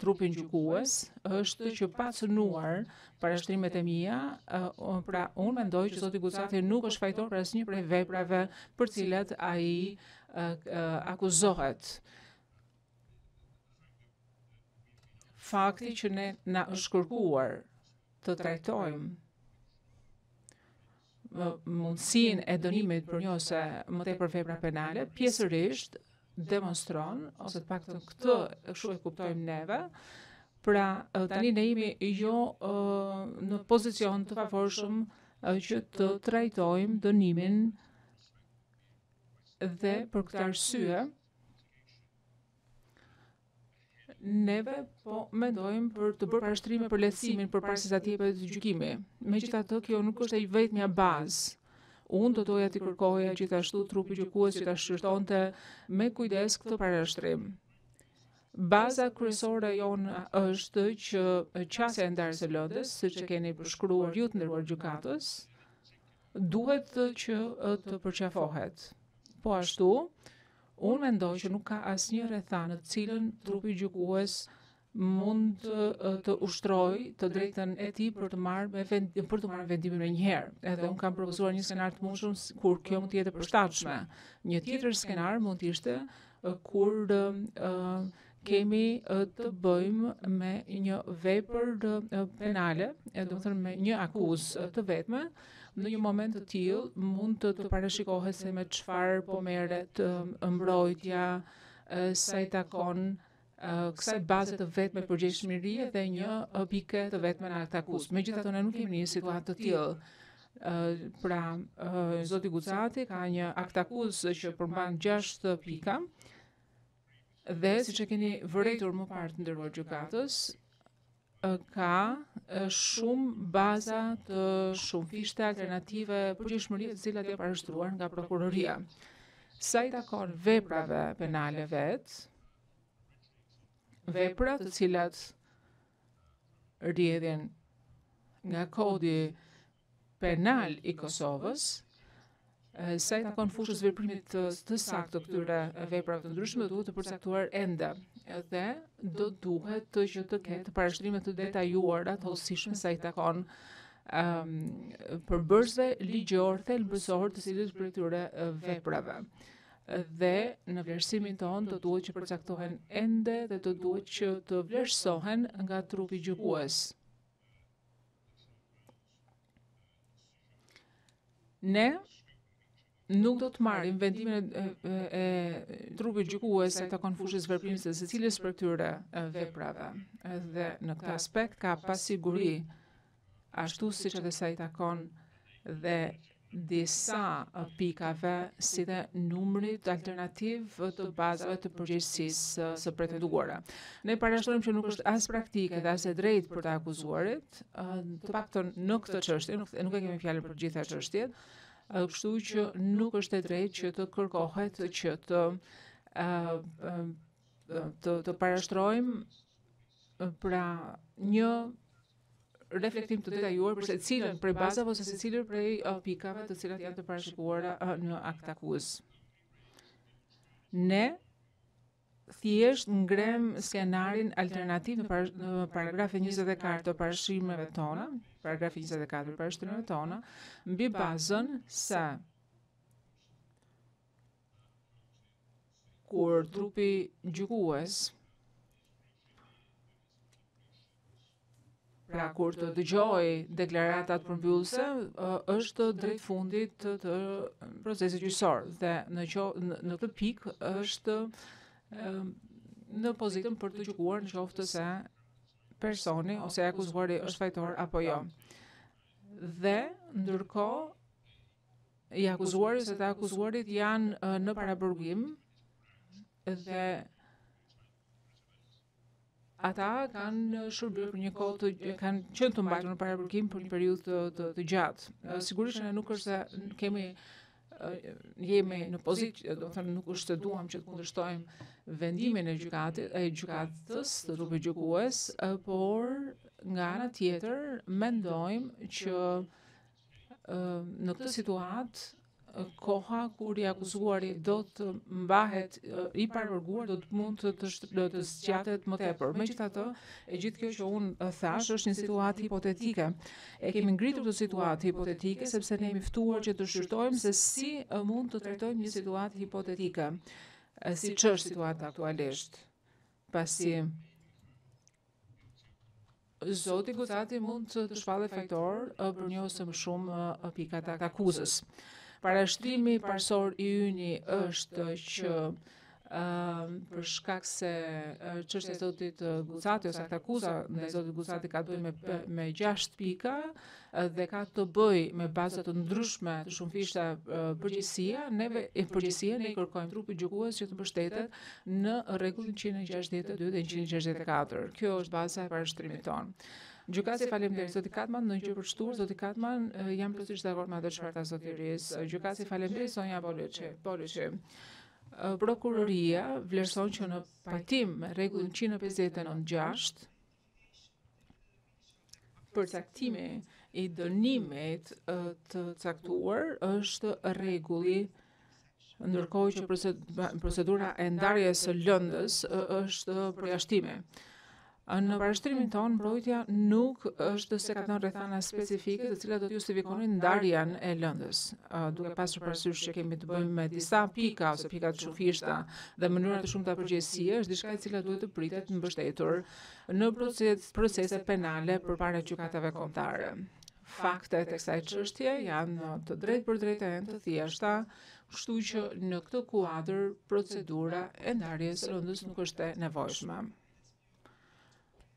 trupin gjykues, është që pa cenuar parashtrimet e mia, uh, pra unë mendoj që Zoti Gucati nuk është fajtor për asnjë prej veprave për të cilat ai uh, uh, akuzohet. fakti që ne na është kërkuar të trajtojmë mundësinë e dënimit për një ose më tepër vepra penale, pjesërisht demonstron, ose të paktën kështu e kuptojmë neve, pra tani ne jemi jo në pozicion të favorshëm që të trajtojmë dënimin dhe për këtë arsye, neve po mendojmë për të bërë parashtrime për lehtësimin përpara sesa të jepet gjykimi. Megjithatë, kjo nuk është e vetmja bazë. Unë do doja t'i kërkoja gjithashtu trupit gjykues që ta shqyrtonte me kujdes këtë parashtrim. Baza kryesore jonë është që qasja e ndarjes së lëndës, siç e keni përshkruar ju të nderuar gjykatës, duhet që të përqafohet. Po ashtu, unë mendoj që nuk ka asnjë rrethanë në të cilën trupi gjykues mund të ushtrojë të drejtën e tij për të marrë me vend, për të marrë vendimin menjëherë. Edhe unë kam propozuar një skenar të mundshëm kur kjo mund të jetë e përshtatshme. Një tjetër skenar mund të ishte kur uh, kemi të bëjmë me një vepër penale, domethënë me një akuzë të vetme, në një moment të tillë mund të të parashikohet se me çfarë po merret mbrojtja sa i takon kësaj baze të vetme përgjegjshmërie dhe një pike të vetme në këtë akuzë. Megjithatë ne nuk kemi një situatë të tillë pra Zoti Gucati ka një aktakuzë që përmban 6 pika, Dhe siç e keni vërejtur më parë të nderuar gjykatës, ka shumë baza të shumëfishta alternative përgjegjshmërie të cilat janë parashtruar nga prokuroria. Sa i takon veprave penale vetë, vepra të cilat rjedhin nga kodi Penal i Kosovës, sa i takon fushëveprimit të, të saktë të këtyre veprave të ndryshme do duhet të përcaktuar ende dhe do duhet që të ketë parashtrime të detajuara të hollësishme sa i takon um, përbërësve ligjorë thelbësorë të secilës prej këtyre veprave dhe në vlerësimin tonë do duhet që të përcaktohen ende dhe do duhet që të vlerësohen nga trupi gjykues. Ne nuk do të marrim vendimin e, e, e trupit gjykues sa i takon fushëveprimit së secilës prej këtyre veprave. Dhe në këtë aspekt ka pasiguri ashtu siç edhe sa i takon dhe disa pikave si dhe numrit alternativ të bazave të përgjegjësisë së pretenduara. Ne parashtrojmë që nuk është as praktike dhe as e drejtë për të akuzuarit, të paktën në këtë çështje, nuk nuk e kemi fjalën për të gjitha çështjet, kështu që nuk është e drejtë që të kërkohet që të të të parashtrojmë pra një reflektim të detajuar për secilën prej bazave ose secilën prej uh, pikave të cilat janë të parashikuara uh, në aktakuzë. Ne thjesht ngremë skenarin alternativ në, par në paragrafin 24 të parashtrimeve tona, paragrafin 24 të parashtrimeve tona, mbi bazën se kur trupi gjykues Pra kur të dëgjojë deklaratat përmbyllëse, është drejt fundit të, të procesit gjyqësor dhe në qo, në, në këtë pikë është në pozitën për të gjykuar në qoftë se personi ose i akuzuari është fajtor apo jo. Dhe ndërkohë i akuzuari ose të akuzuarit janë në paraburgim dhe ata kanë shërbyer për një kohë të kanë qenë të mbajtur në paraburgim për një periudhë të, të, të gjatë. Sigurisht ne nuk është se kemi jemi në pozitë, domethënë nuk është se duam që të kundërshtojmë vendimin e gjykatit, e gjykatës të trupit gjykues, por nga ana tjetër mendojmë që në këtë situatë koha kur i akuzuari do të mbahet i paraburgosur do të mund të të, të, të zgjatet më tepër. Megjithatë, e gjithë kjo që unë thashë është një situatë hipotetike. E kemi ngritur këtë situatë hipotetike sepse ne jemi ftuar që të shqyrtojmë se si mund të trajtojmë një situatë hipotetike, siç është situata aktualisht. Pasi Zoti Gucati mund të të shpallet fajtor për një ose më shumë pika të aktakuzës. Parashtrimi parësor i yni është që për shkak se çështja e zotit Gucati ose aktakuza ndaj zotit Gucati ka të bëjë me me 6 pika, dhe ka të bëjë me baza të ndryshme të shumëfishta përgjegjësie, ne e përgjegjësie ne kërkojmë trupin gjykues që të mbështetet në rregullin 162 dhe 164. Kjo është baza e parashtrimit tonë. Gjykatësi faleminderit zoti Kadman, ndonjë gjë për të shtuar zoti Kadman, jam plotësisht dakord me atë çfarë tha zoti Riz. Gjykatësi faleminderit zonja Boliçi. Boliçi prokuroria vlerëson që në pajtim me rregullin 159.6 Përcaktimi i dënimit të caktuar është rregulli ndërkohë që procedura e ndarjes së lëndës është përjashtimi. Në parashtrimin tonë, mbrojtja nuk është se ka dhënë rrethana specifike të cilat do të justifikonin ndarjen e lëndës. Duke pasur parasysh që kemi të bëjmë me disa pika ose pika të shumëfishta dhe mënyra të shumta përgjegjësie është diçka e cila duhet të pritet mbështetur në proces, procese penale përpara gjykatave kombëtare. Faktet e kësaj çështje janë uh, të drejtpërdrejta e të thjeshta, kështu që në këtë kuadër procedura e ndarjes së lëndës nuk është e nevojshme.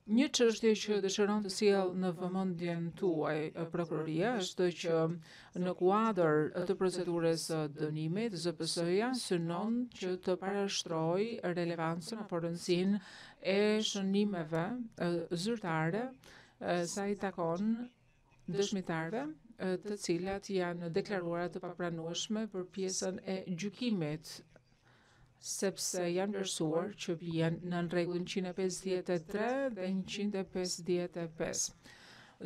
Një çështje që dëshiron të sjellë në vëmendjen tuaj prokuroria është që në kuadër të procedurës së dënimit, ZPS-ja synon që të parashtrojë relevancën apo rëndësinë e shënimeve zyrtare sa i takon dëshmitarëve, të cilat janë deklaruara të papranueshme për pjesën e gjykimit, sepse janë vlerësuar që vijnë nën rregullin 153 dhe 155.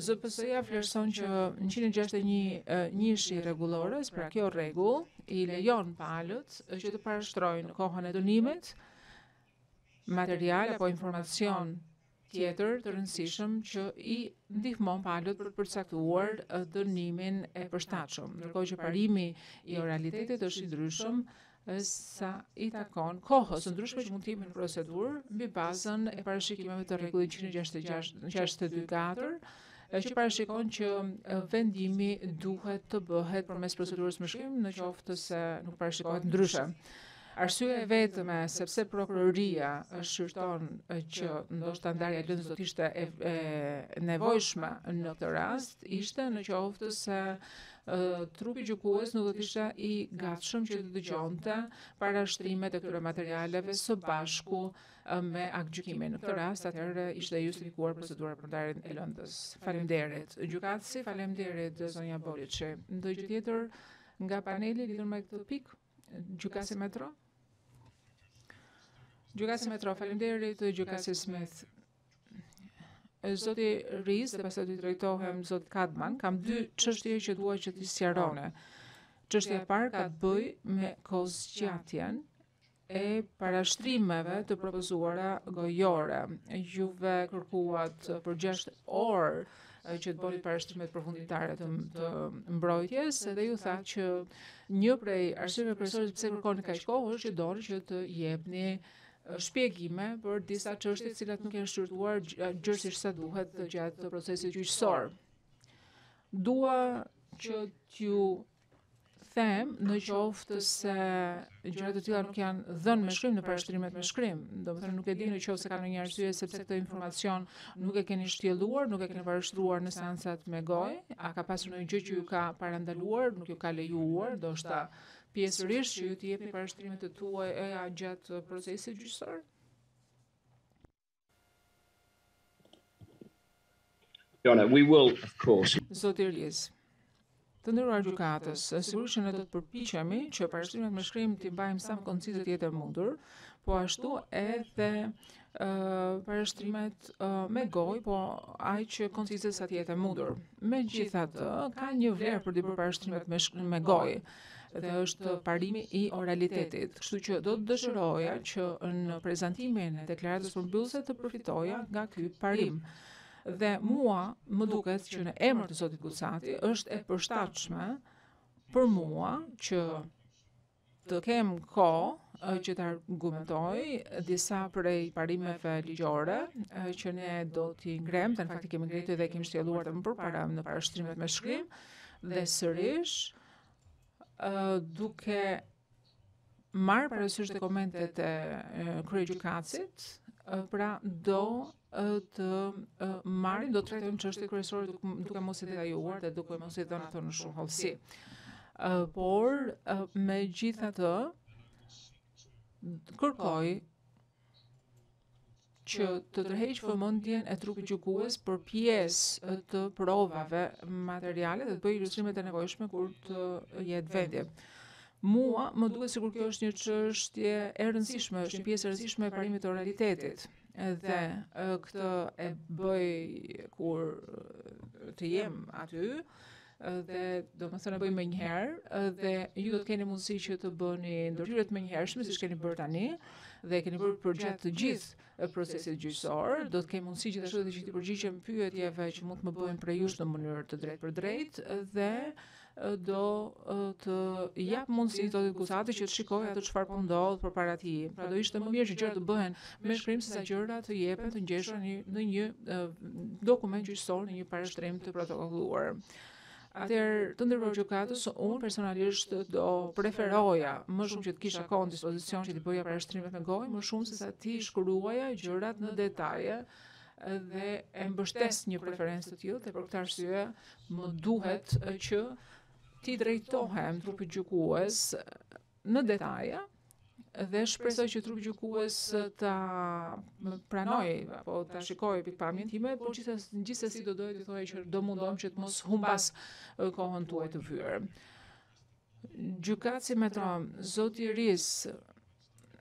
ZPS-ja vlerëson që 161 njëshi i rregullores, pra kjo rregull i lejon palët që të parashtrojnë në kohën e dënimit, material apo informacion tjetër të rëndësishëm që i ndihmon palët për të përcaktuar dënimin e përshtatshëm, ndërkohë që parimi i oralitetit është i ndryshëm sa i takon kohës së ndryshme që mund të jemi në procedurë mbi bazën e parashikimeve të rregullit 166-62-4 që parashikon që vendimi duhet të bëhet përmes procedurës me shkrim në qoftë se nuk parashikohet ndryshe. Arsyeja e vetme sepse prokuroria shqyrton që ndoshta ndarja e lëndës do të ishte e, e nevojshme në këtë rast ishte në qoftë se trupi gjykues nuk do të ishte i gatshëm që të dëgjonte parashtrimet e këtyre materialeve së bashku me aktgjykimin. Në këtë rast atëherë ishte justifikuar procedura për ndarjen e lëndës. Faleminderit. Gjykatësi: faleminderit zonja Boliçi. Ndonjë tjetër nga paneli lidhur me këtë pikë? Gjykatësi Metro? Gjykatësi Metro: faleminderit Gjykatësi Smith. Zoti Ris dhe pastaj t'i drejtohem zotit Kadman, kam dy çështje që dua që t'i sqaroni. Çështja e parë ka të bëjë me kohëzgjatjen e parashtrimeve të propozuara gojore. Ju kërkuat për 6 orë që të bëni parashtrimet përfundimtare të, të mbrojtjes dhe u tha që një prej arsyeve kryesore pse kërkoni kaq kohë është që doni që të jepni shpjegime për disa çështje të cilat nuk janë shqyrtuar gjerësisht sa duhet gjatë procesit gjyqësor. Dua që t'ju them në qoftë se gjëra të tilla nuk janë dhënë me shkrim në parashtrimet me shkrim, domethënë nuk e di në qoftë se ka ndonjë arsye sepse këtë informacion nuk e keni shtjelluar, nuk e keni parashtruar në seancat me gojë, a ka pasur ndonjë gjë që ju ka parandaluar, nuk ju ka lejuar, ndoshta pjesërisht që ju të jepni parashtrimet tuaja gjatë procesit gjyqësor? Your Honour, we will, of course. Zoti Ris, të nderuar gjykatës, sigurisht ne do të përpiqemi që parashtrimet me shkrim t'i mbajmë sa më koncize të jetë e mundur, po ashtu edhe uh, parashtrimet uh, me gojë, po aq koncize sa të jetë e mundur. Megjithatë, ka një vlerë për t'i bërë parashtrimet me, me gojë. dhe është parimi i oralitetit. Kështu që do të dëshiroja që në prezantimin e deklaratës përmbyllëse të përfitoja nga ky parim. Dhe mua më duket që në emër të Zotit Gucati është e përshtatshme për mua që të kem kohë që të argumentoj disa prej parimeve ligjore që ne do t'i ngremë, dhe në fakt i kemi ngritur dhe kemi shtjelluar edhe më përpara në parashtrimet me shkrim, dhe sërish, duke marrë parasysh dhe komentet e kryegjykatësit, pra do të marrim, do të trajtojmë çështjet kryesore duke mos i detajuar dhe duke mos i dhënë ato në shumë hollësi. Por, megjithatë, kërkoj që të tërheq vëmendjen e trupit gjykues për pjesë të provave materiale dhe të bëj ilustrimet e nevojshme kur të jetë vendi. Mua më duket sikur kjo është një çështje e rëndësishme, është një pjesë e rëndësishme e parimit të oralitetit. Dhe këtë e bëj kur të jem aty, dhe domethënë e bëjmë njëherë dhe ju do të keni mundësi që të bëni ndërhyrjet e menjëhershme siç keni bërë tani dhe keni bërë përgjatë të gjithë procesit gjyqësor, do të kem mundësi gjithashtu që t'u përgjigjem pyetjeve që mund të më bëhen prej jush në mënyrë të drejtpërdrejtë dhe do t'i japë mundësi zotit Gucati që të shikojë atë çfarë po ndodh përpara tij. Pra do ishte më mirë që gjërat të bëhen me shkrim se sa gjëra të jepen të ngjeshura në një, në një dokument gjyqësor, në një parashtrim të protokolluar. Atëherë, të nderuar gjykatës, unë personalisht do preferoja më shumë që të kisha kohë në dispozicion që të bëja parashtrimet me gojë, më shumë se sa t'i shkruaja gjërat në detaje dhe e mbështes një preferencë të tillë, dhe për këtë arsye më duhet që t'i drejtohem trupit gjykues në detaje dhe shpresoj që trupi gjykues ta pranojë apo ta shikojë pikëpamjen time, por gjithsesi gjithsesi do doja të thoja që do mundohem që të mos humbas kohën tuaj të vyer. Gjykatësi Metro, zoti Ris,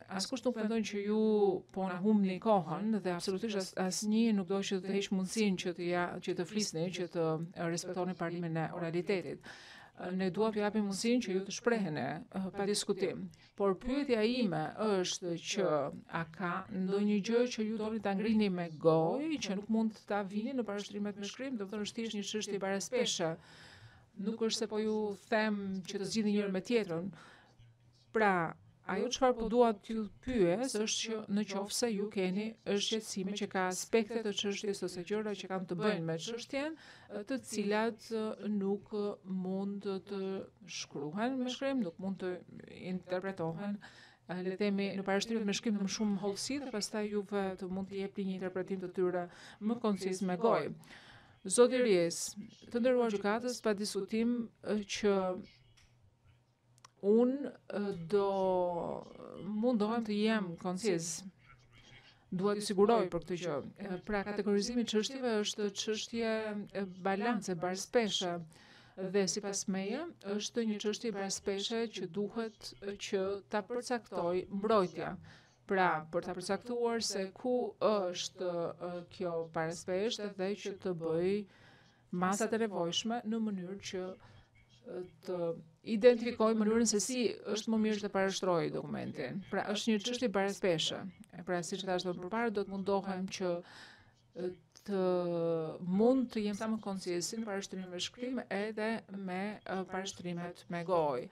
askush nuk mendon që ju po na humbni kohën dhe absolutisht as, asnjë nuk do që të heqë mundësinë që të ja, që të flisni, që të respektoni parimin e oralitetit. Ne duam t'ju japim mundësinë që ju të shpreheni pa diskutim. Por pyetja ime është që a ka ndonjë gjë që ju doni ta ngrini me gojë që nuk mund ta vini në parashtrimet me shkrim, domethënë është thjesht një çështje baraspeshe. Nuk është se po ju them që të zgjidhni njërën me tjetrën, Pra, ajo çfarë po dua t'ju pyes është që në qoftë se ju keni shqetësime që ka aspekte të çështjes ose gjëra që kanë të bëjnë me çështjen, të cilat nuk mund të shkruhen me shkrim, nuk mund të interpretohen le themi në parashtrimet me shkrim me shumë hollësi dhe pastaj ju vetë mund të jepni një interpretim të tyre më konciz me gojë. Zoti Ris, të nderuar gjykatës, pa diskutim që Unë do mundohem të jem konciz. Dua të siguroj për këtë gjë. Pra kategorizimi i çështjeve është çështje balance, baraspeshe dhe sipas meje, është një çështje baraspeshe që duhet që ta përcaktojë mbrojtja. Pra, për ta përcaktuar se ku është kjo baraspeshë dhe që të bëjë masat e nevojshme në mënyrë që të identifikojë mënyrën se si është më mirë të parashtrojë dokumentin. Pra është një çështje baraspeshe. Pra siç thashë dhe më parë do të mundohem që të mund të jem sa më konciz në parashtrimet me shkrim edhe me parashtrimet me gojë.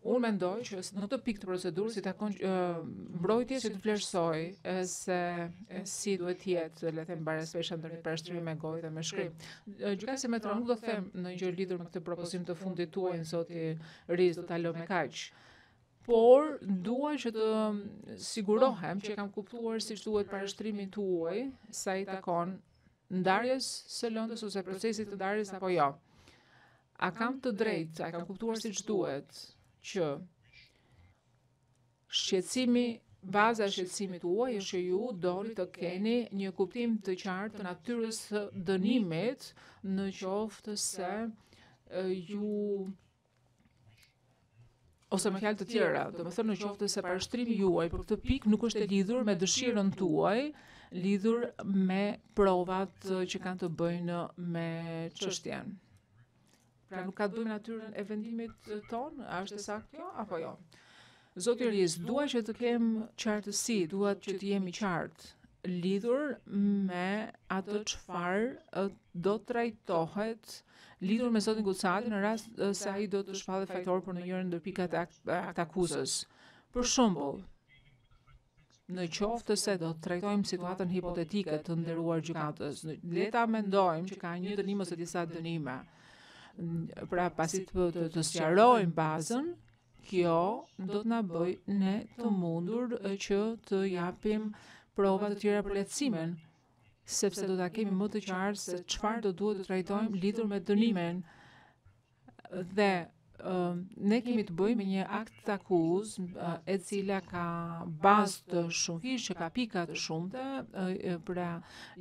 Unë mendoj që në këtë pikë të procedurës i takon uh, mbrojtjes që të vlerësojë se si duhet të jetë, le të them baraspesha ndërmjet parashtrimit me gojë dhe me shkrim. Gjykatësi Metro, nuk do them më gjë lidhur me këtë propozim të fundit tuajin zoti Ris do ta lë me kaq. Por dua që të sigurohem që kam kuptuar siç duhet parashtrimin tuaj sa i takon ndarjes së lëndës ose procesit të ndarjes apo jo. A kam të drejtë, a kam kuptuar siç duhet, që shqetësimi, baza e shqetësimit tuaj, është që ju doni të keni një kuptim të qartë të natyrës të dënimit, në qoftë se ju ose me fjalë të tjera, domethënë në qoftë se parashtrimi juaj për këtë pikë nuk është e lidhur me dëshirën tuaj, lidhur me provat që kanë të bëjnë me çështjen. Pra nuk ka të bëjë me natyrën e vendimit tonë, a është e saktë kjo, apo jo? Zoti Rees, dua që të kem qartësi, dua që të jem i qartë lidhur me atë çfarë do të trajtohet lidhur me zotin Gucati në rast se ai do të shpallet fajtor për në njërën ndër pikat e aktakuzës. Për shembull, Në qoftë se do të trajtojmë situatën hipotetike të nderuar gjykatës, le ta mendojmë që ka një dënim ose disa dënime. Pra pasi të të, të sqarojmë bazën, kjo do të na bëjë ne të mundur që të japim prova të tjera për lehtësimin, sepse do ta kemi më të qartë se çfarë do duhet të trajtojmë lidhur me dënimin. Dhe uh, ne kemi të bëjmë me një aktakuzë, uh, e cila ka bazë të shumëfishta, që ka pika të shumta, uh, pra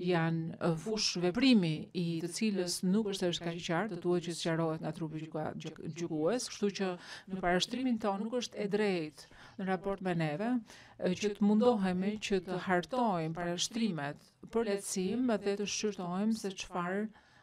janë uh, fushëveprimi i së cilës nuk është edhe aq i qartë, duhet që të sqarohet nga trupi gjykues, kështu që në parashtrimin tonë nuk është e drejtë në raport me neve, që të mundohemi që të hartojmë parashtrimet për lehtësim dhe të shqyrtojmë se çfarë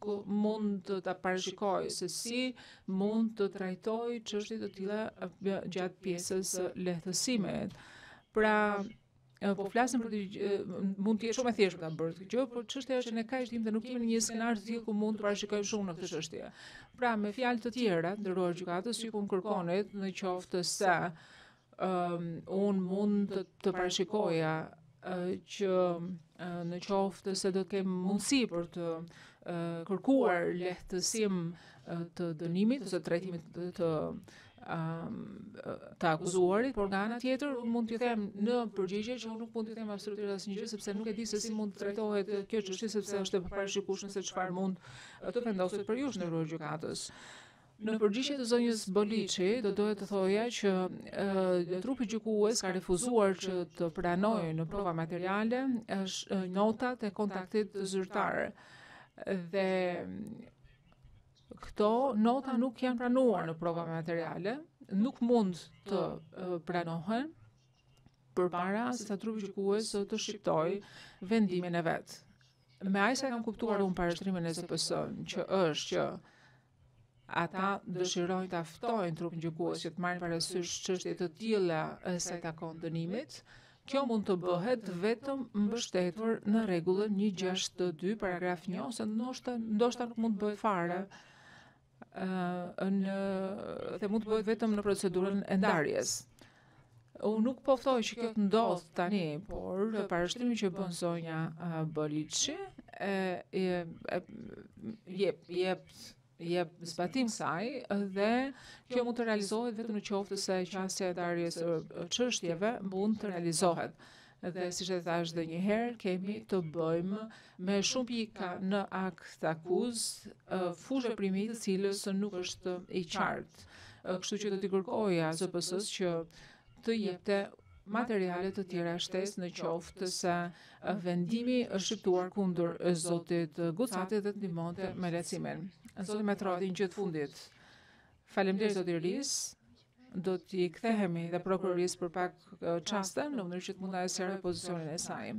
ku mund ta parashikoj se si mund të trajtoj çështje të tilla gjatë pjesës së lehtësimit. Pra, po flasim për të mund të jetë shumë e thjeshtë ta bërë këtë gjë, por çështja është ne kaq dimë dhe nuk kemi një skenar të tillë ku mund të parashikojmë shumë në këtë çështje. Pra, me fjalë të tjera, i nderuar gjykatës, ju po kërkoni në qoftë se um, unë mund të, të parashikoja që në qoftë se do të kem mundësi për të kërkuar lehtësim të dënimit ose trajtimit të, të të akuzuarit, por nga ana tjetër unë mund t'ju them në përgjigje që unë nuk mund t'ju them absolutisht asnjë gjë sepse nuk e di se si mund të trajtohet kjo çështje sepse është e paparashikueshme se çfarë mund të vendoset prej jush, i nderuar gjykatës. Në përgjigje të zonjës Boliçi, do doja të thoja që ë trupi gjykues ka refuzuar që të pranojë në prova materiale ë notat e kontaktit zyrtar. Dhe këto nota nuk janë pranuar në prova materiale, nuk mund të pranohen përpara se sa trupi gjykues të shqiptojë vendimin e vet. Me aq sa kam kuptuar unë parashtrimin e ZPS-së që është që Ata dëshirojnë ta ftojnë trupin gjykues që të marrë parasysh çështje të tilla sa i takon dënimit. Kjo mund të bëhet vetëm mbështetur në rregullën 162 paragraf 1 ose ndoshta nuk mund të bëhet fare ë në dhe mund të bëhet vetëm në procedurën e ndarjes. Unë nuk po thoj që kjo të ndodhë tani, por parashtrimi që bën zonja uh, Boliçi, e, e, e, i je, je, jep zbatim saj dhe kjo mund të realizohet vetëm në qoftë se qasja e ndarjes së çështjeve mund të realizohet. Dhe siç e thashë dhe një herë, kemi të bëjmë me shumë pika në aktakuzë, fushëveprimi i të cilës nuk është i qartë. Kështu që do t'i kërkoja ZPS-së që të jepte materiale të tjera shtesë në qoftë se vendimi është shqiptuar kundër zotit Gucati dhe të ndihmonte me lehtësimin. Zoti Metro, ndërhyrje e fundit. Faleminderit zoti Ris. do t'i kthehemi dhe prokurorisë për pak çaste në mënyrë që të mund ta sqarojë pozicionin e saj.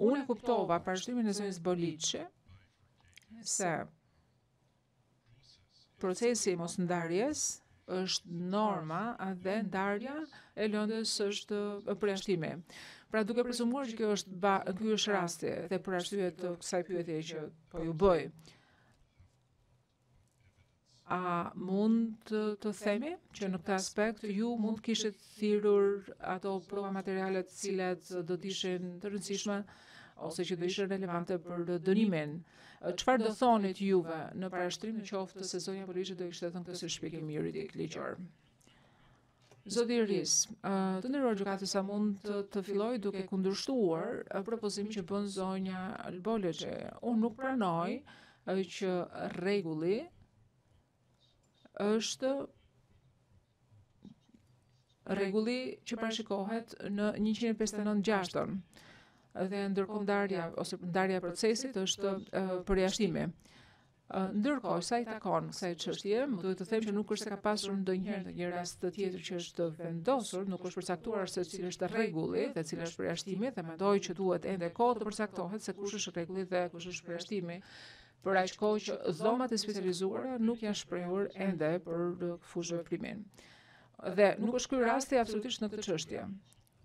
Unë e kuptova parashtrimin e zonjës Boliçi se procesi i mosndarjes është norma dhe ndarja e lëndës është përjashtimi. Pra duke prezumuar që kjo është, ky është rasti dhe për arsye të kësaj pyetje që po ju bëj. A mund të themi që në këtë aspekt ju mund të kishit thirrur ato prova materiale të cilat do të ishin të rëndësishme ose që do ishin relevante për dënimin. Çfarë do thonit juve në parashtrim në qoftë se zonja Boliçi do kishte thënë këtë si shpjegim juridik ligjor? Zoti Ris, të nderuar gjykatës a mund të, të filloj duke kundërshtuar propozimin që bën zonja Boliçi. Unë nuk pranoj që rregulli është rregulli që parashikohet në 159 gjashtën dhe ndërkohë ndarja ose ndarja e procesit është përjashtimi. Ndërkohë, sa i takon kësaj çështje, duhet të them që nuk është se ka pasur ndonjëherë ndonjë rast të tjetër që është vendosur, nuk është përcaktuar se cili është rregulli dhe cili është përjashtimi dhe mendoj që duhet ende kohë të përcaktohet se kush është rregulli dhe kush është përjashtimi për aq kohë që dhomat e specializuara nuk janë shprehur ende për fushëveprimin. Dhe nuk është ky rasti absolutisht në këtë çështje.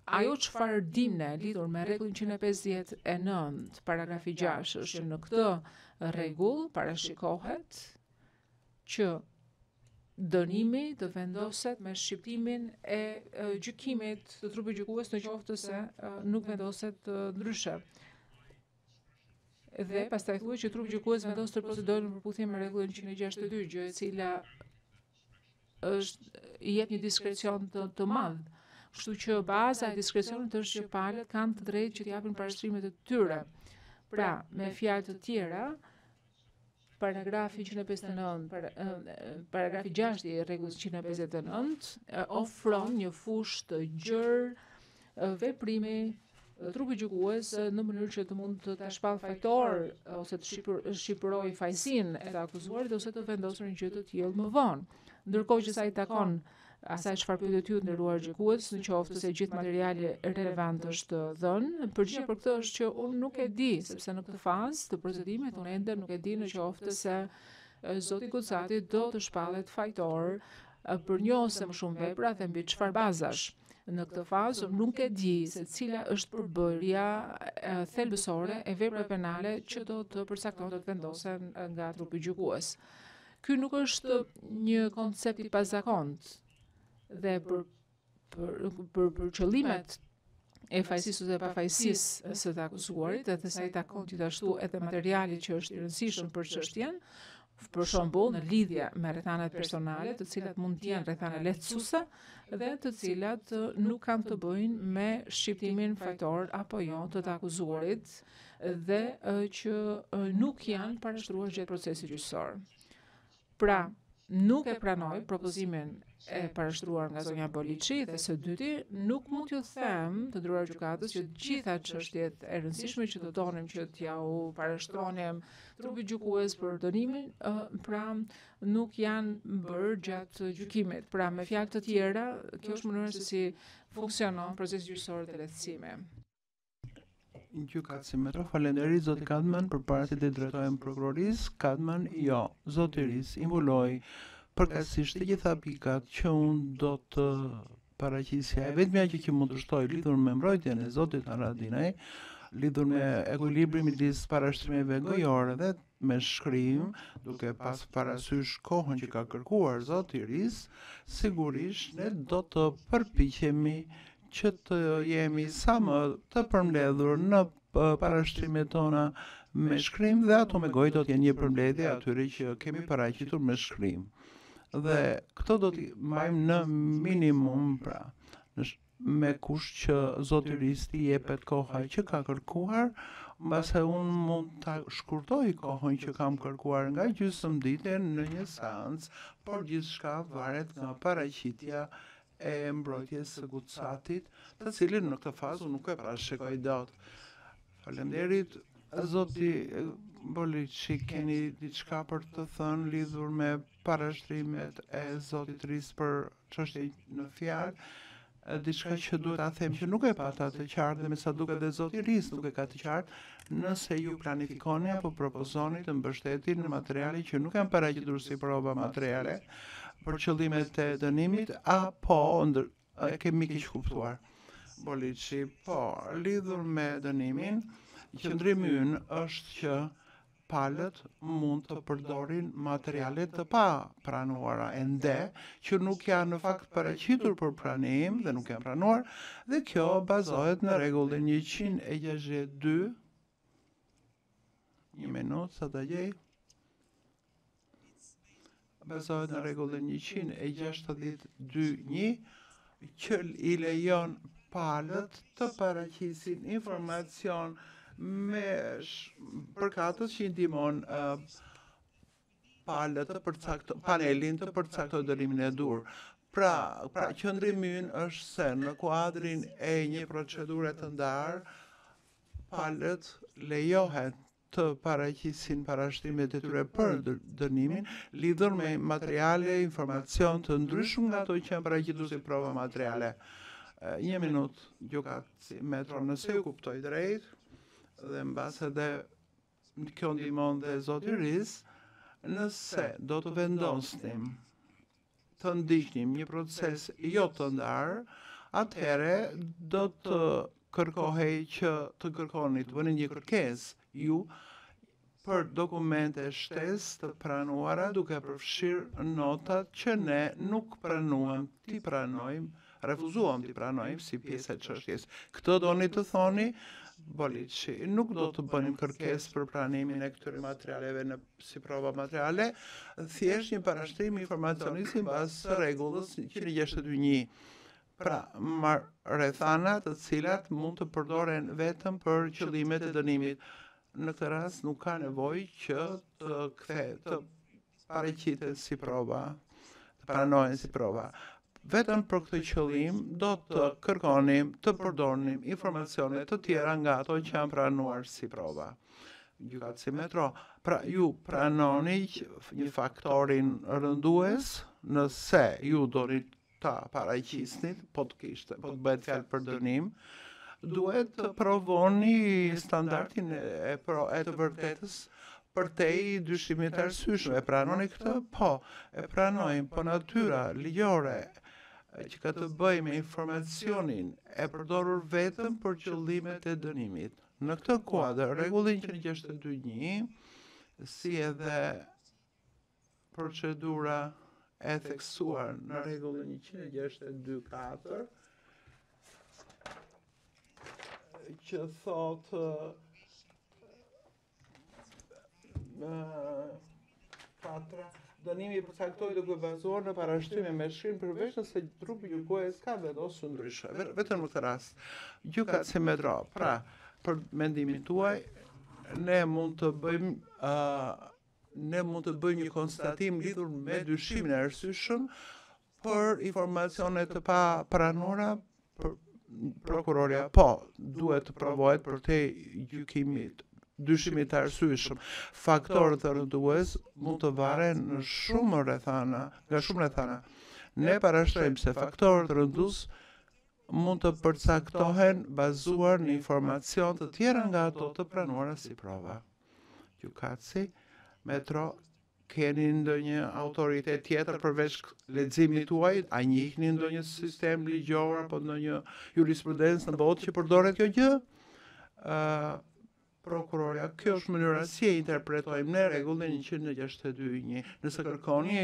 Ajo çfarë dimë ne lidhur me rregullin 159, paragrafi 6 është në këtë rregull parashikohet që dënimi të vendoset me shqiptimin e gjykimit të trupit gjykues në qoftë se nuk vendoset ndryshe. Dhe pastaj thuhet që trupi gjykues vendos të procedohet në përputhje me rregullin 162, gjë e cila është i jep një diskrecion të, të madh. Kështu që baza e diskrecionit është që palët kanë të drejtë që të japin parashtrimit e tyre. Pra, me fjalë të tjera, paragrafi 159, para, paragrafi 6 i rregullit 159, ofron një fushë të gjerë veprimi trupit gjykues në mënyrë që të mund të ta shpallë fajtor ose të shqip, shqiptojë fajësinë e të akuzuarit ose ta vendosë një gjë të tillë më vonë. Ndërkohë që sa i takon asaj çfarë pyetët ju i nderuar gjykues, në qoftë se gjithë materiali relevant është dhënë, përgjigja për këtë është që unë nuk e di, sepse në këtë fazë të procedimit unë ende nuk e di në qoftë se zoti Gucati do të shpallet fajtor për një ose më shumë vepra dhe mbi çfarë bazash. Në këtë fazë unë nuk e di se cila është përbërja thelbësore e veprave penale që do të përcaktohen të vendosen nga trupi gjykues. Ky nuk është një koncept i pazakont dhe për për për, për qëllimet e fajësisë dhe pafajësisë së të akuzuarit, dhe sa i takon gjithashtu edhe materialit që është i rëndësishëm për çështjen, për shembull në lidhje me rrethanat personale, të cilat mund të jenë rrethana lehtësuese dhe të cilat nuk kanë të bëjnë me shqiptimin fajtor apo jo të të akuzuarit dhe që nuk janë parashtruar gjatë procesit gjyqësor. Pra, nuk e pranoj propozimin e parashtruar nga zonja Bolici dhe së dyti nuk mund t'ju them të nderuar gjykatës që gjithë çështjet e rëndësishme që do donim që t'ia u parashtronim trupit gjykues për dënimin, pra nuk janë bërë gjatë gjykimit. Pra me fjalë të tjera, kjo është mënyra se si funksionon procesi gjyqësor i lehtësimit. Gjykatësi Mettraux: faleminderit, zoti Kadman, përpara se t'i drejtohem prokurorisë, Kadman, jo, zoti Ris, i mbuloi përkatësisht të gjitha pikat që unë do të Paraqitja e vetmja që që mund të shtoj lidhur me mbrojtjen e Zotit Haradinaj, lidhur me ekuilibrin midis parashtrimeve gojore dhe me shkrim, duke pas parasysh kohën që ka kërkuar Zoti Ris, sigurisht ne do të përpiqemi që të jemi sa më të përmbledhur në Parashtrimet tona me shkrim dhe ato me gojë do të jenë një përmbledhje atyre që kemi paraqitur me shkrim. Dhe këto do t'i mbajmë në minimum, pra, me kusht që zoti Ris t'i jepet koha që ka kërkuar, mbase unë mund ta shkurtoj kohën që kam kërkuar nga gjysmë dite në një seancë, por gjithçka varet nga paraqitja e mbrojtjes së Gucatit, të cilën në këtë fazë unë nuk e parashikoj dot. Faleminderit zoti Boliçi, keni diçka për të thënë lidhur me parashtrimet e zotit Ris për çështjen në fjalë? diçka që duhet ta them që nuk e pata të qartë dhe me sa duket dhe zoti Ris nuk e ka të qartë, Nëse ju planifikoni apo propozoni të mbështeteni në materiale që nuk janë paraqitur si prova materiale për qëllimet e dënimit apo ndër, e kemi keqkuptuar. Boliçi, po, lidhur me dënimin, qëndrimi ynë është që palët mund të përdorin materiale të papranuara ende që nuk janë në fakt paraqitur për pranim dhe nuk janë pranuar, dhe kjo bazohet në rregullin 162. Një minutë sa ta gjej. Bazohet në rregullin 162.1 që i lejon palët të paraqisin informacione përkatëse që i ndihmon uh, palët të përcaktojnë, panelin të përcaktojë dënimin e duhur. Pra, pra qëndrimi ynë është se në kuadrin e një procedure të ndarë, palët lejohen të paraqisin parashtrimet e tyre për dënimin, lidhur me materiale, informacion të ndryshëm nga ato që janë paraqitur si prova materiale. Një minutë, gjykatësi Metro, nëse ju kuptoj drejt, dhe mbase dhe Kjo ndihmon dhe zotin Ris, nëse do të vendosnim të ndiqnim një proces jo të ndarë, atëherë do të kërkohej që të kërkoni të bëni një kërkesë ju për dokumente shtesë të pranuara duke përfshirë ato që ne nuk pranuam t'i pranojmë Refuzuam t'i pranojmë si pjesë e çështjes. Këtë doni të thoni? Bolici, nuk do të bënim kërkesë për pranimin e këtyre materialeve në si prova materiale, thjesht një parashtrim informacioni simbas rregullës 161. Pra, rrethana të cilat mund të përdoren vetëm për qëllimet e dënimit. Në këtë rast nuk ka nevojë që të kthehet të të paraqiten si prova, të pranohen si prova. Vetëm për këtë qëllim do të kërkonim të përdornim informacione të tjera nga ato që janë pranuar si prova. Gjykatësi Mettraux, pra ju pranoni një faktorin rëndues nëse ju do ta paraqisnit, po të kishte, po të bëhet fjalë për dënim, duhet të provoni standardin e, pro, e të vërtetës përtej dyshimit të arsyeshëm. E pranoni këtë? Po, e pranojmë, po natyra ligjore që ka të bëjë me informacionin e përdorur vetëm për qëllimet e dënimit. Në këtë kuadër, rregullin 162.1, si edhe Procedura e theksuar në rregullin njëqind e gjashtëdhjetë e dy katër që thotë pra dënimi përcaktohet duke bazuar në parashtrime me shkrim përveç nëse trupi gjykues ka vendosur ndryshe. Vetëm në këtë rast, gjykatësi Mettraux, pra, për mendimin tuaj, ne mund të bëjmë uh, Ne mund të bëjmë një konstatim lidhur me dyshimin e arsyeshëm për informacione të papranuara prokurorja po duhet të provohet përtej gjykimit dyshimit të arsyeshëm. Faktorët rëndues mund të varen në shumë rrethana, nga shumë rrethana. Ne parashtrojmë se faktorët rëndues mund të përcaktohen bazuar në informacione të tjera nga ato të pranuara si prova. Gjykatësi Mettraux, keni ndonjë autoritet tjetër përveç leximit tuaj? A njihni ndonjë sistem ligjor apo ndonjë jurisprudencë në botë që përdoret kjo gjë? ë uh, prokurorja, kjo është mënyra si e interpretojmë ne rregullin 162.1. Nëse kërkoni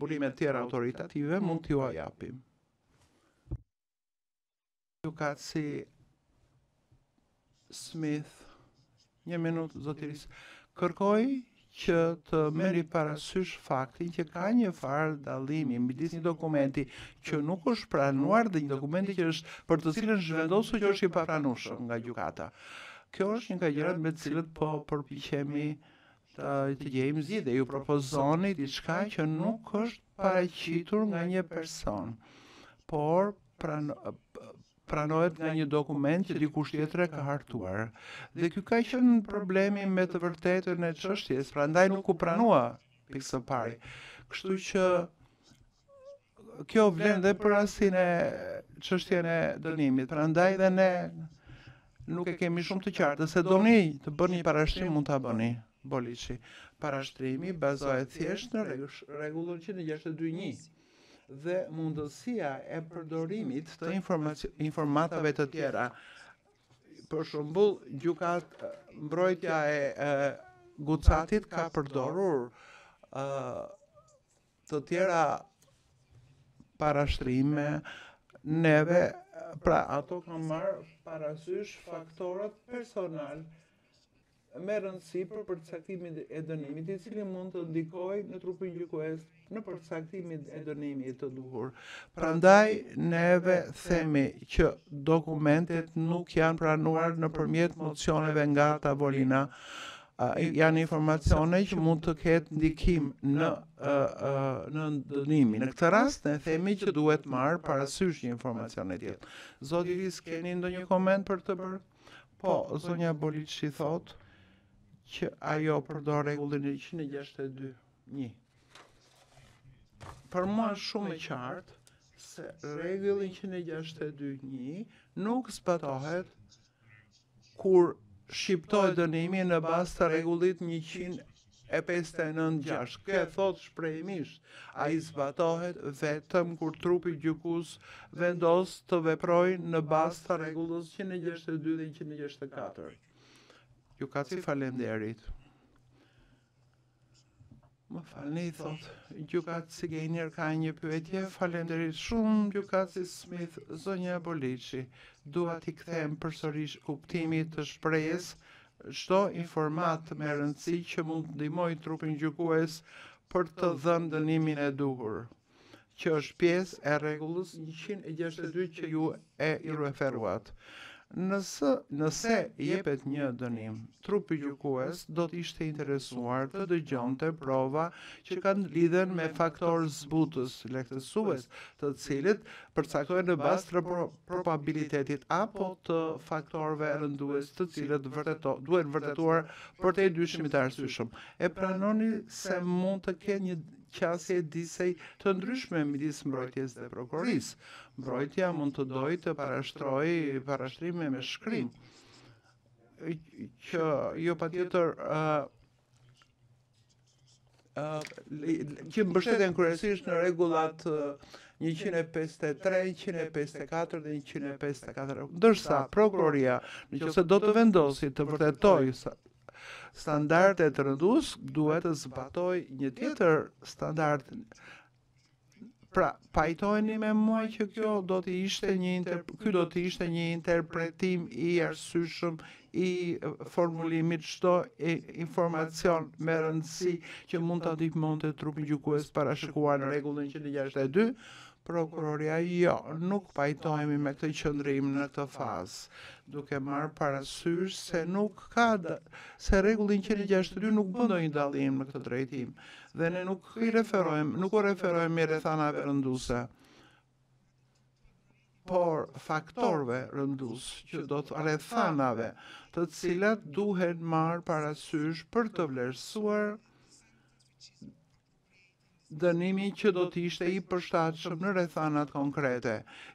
burime të tjera autoritative, mund t'jua japim. Gjykatësi Smith, një minutë zoti Rees, kërkoj që të merrni parasysh faktin që ka një farë dallimi midis një dokumenti që nuk është pranuar dhe një dokumenti që është për të cilën është vendosur që është i papranueshëm nga gjykata. Kjo është një nga gjërat me të cilat po përpiqemi të të gjejmë zgjidhje. Ju propozoni diçka që nuk është paraqitur nga një person, por pranohet nga një dokument që dikush tjetër e ka hartuar. Dhe ky ka qenë problemi me të vërtetën e çështjes, prandaj nuk u pranua pikë së pari. Kështu që kjo vlen dhe për rastin e çështjen e dënimit. Prandaj dhe ne nuk e kemi shumë të qartë, se doni të bëni parashtrim mund ta bëni. Boliçi. Parashtrimi bazohet thjesht në rregullën 162.1. dhe mundësia e përdorimit të informatave të tjera. Për shembull, gjykat mbrojtja e, e Gucatit ka përdorur e, të tjera parashtrime, neve, pra ato kanë marrë parasysh faktorët personal, me rëndësi për përcaktimin e dënimit, i cili mund të ndikojë në trupin gjykues në përcaktimin e dënimit të duhur. Prandaj, neve themi që dokumentet nuk janë pranuar nëpërmjet mocioneve nga tavolina, janë informacione që mund të ketë ndikim në në dënimin. Në këtë rast ne themi që duhet marrë parasysh një informacion i tillë. Zoti Ris, keni ndonjë koment për të bërë? Po, zonja Boliçi thotë që ajo përdor rregullin e 162. Një. Për mua është shumë e qartë se rregulli 162.1 nuk zbatohet kur shqiptohet dënimi në bazë të rregullit 100 e pesëdhjetë e nëntë gjashtë, ky e thotë shprehimisht, ai zbatohet vetëm kur trupi gjykues vendos të veprojë në bazë të rregullës njëqind e gjashtëdhjetë e dy dhe njëqind e gjashtëdhjetë e katër. Gjykatësi falemnderit. Më falni, thotë, Gjykatësi Genier ka një pyetje, faleminderit shumë, Gjykatësi Smith, zonja Boliçi, dua t'i kthehem përsërish kuptimit të shprehjes, Çdo informatë me rëndësi që mund të ndihmojë trupin gjykues për të dhënë dënimin e duhur, që është pjesë e rregullës 162 që ju iu referuat. Nëse, nëse jepet një dënim, trupi gjykues do të ishte interesuar të dëgjonte prova që kanë lidhje me faktorë zbutës, lehtësues, të cilët përcaktohen në bazë të probabilitetit apo të faktorëve rëndues të cilët vërteto, duhen vërtetuar përtej dyshimit të arsyshëm. E pranoni se mund të ketë një qasje disi të ndryshme midis mbrojtjes dhe prokurorisë. Mbrojtja mund të dojë të parashtrojë parashtrime me shkrim që jo patjetër uh, që mbështeten kryesisht në rregullat 153, 154 dhe 154. Ndërsa prokuroria, nëse do të vendosi të vërtetojë standarde të rënduesve, duhet të zbatojë një tjetër standard Pra, pajtoheni me mua që kjo do të ishte një inter... ky do të ishte një interpretim i arsyshëm i formulimit çdo informacion me rëndësi që mund ta ndihmonte trupin gjykues parashikuar në rregullin 162 prokuroria jo nuk pajtohemi me këtë qëndrim në këtë fazë duke marrë parasysh se nuk ka se rregullin 162 nuk bën ndonjë dallim në këtë drejtim Dhe ne nuk i referojmë, nuk u referohemi rrethanave rënduese, por faktorëve rëndues që do të rrethanave të cilat duhen marrë parasysh për të vlerësuar dënimin që do të ishte i përshtatshëm në rrethanat konkrete,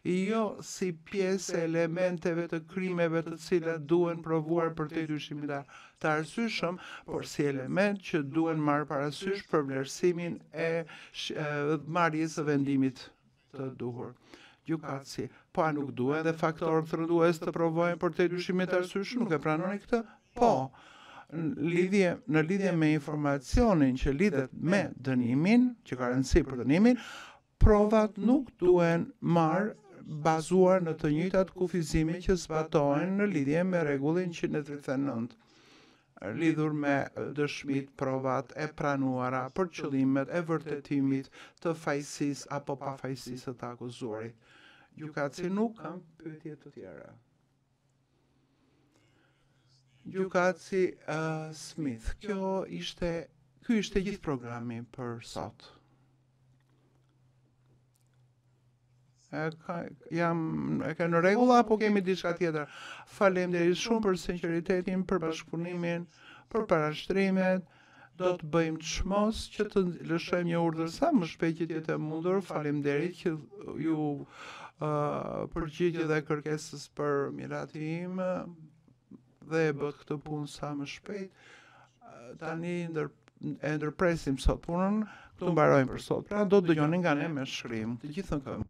jo si pjesë e elementeve të krimeve të cilat duhen provuar përtej dyshimit. të arsyshëm, por si elemente që duhen marrë parasysh për vlerësimin e marrjes së vendimit të duhur. Gjykatësi, po a nuk duhen dhe faktorët rëndues të provohen përtej dyshimit të arsyshëm, nuk e pranoni këtë? Po, lidhje në lidhje me informacionin që lidhet me dënimin, që ka rëndësi për dënimin, Provat nuk duhen marrë bazuar në të njëjtat kufizime që zbatohen në lidhje me rregullin njëqind e tridhjetë e nëntë, lidhur me dëshmitë, provat e pranuara për qëllimet e vërtetimit të fajësisë apo pafajësisë së të akuzuarit. Gjykatësi nuk kam pyetje të tjera. Gjykatësi Smith, kjo ishte, ky ishte gjithë programi për sot. E ka, jam, e kam në rregull apo kemi diçka tjetër? Faleminderit shumë për sinqeritetin, për bashkëpunimin, për parashtrimet. Do të bëjmë çmos që të lëshojmë një urdhër sa më shpejt që të jetë e mundur. Faleminderit që iu përgjigjët dhe kërkesës për miratim dhe e bëtë këtë punë sa më shpejt. Tani ndër, e ndërpresim sot punën, këtu mbarojmë për sot. Pra do të dëgjoni nga ne me shkrim, të gjithë në këmbë.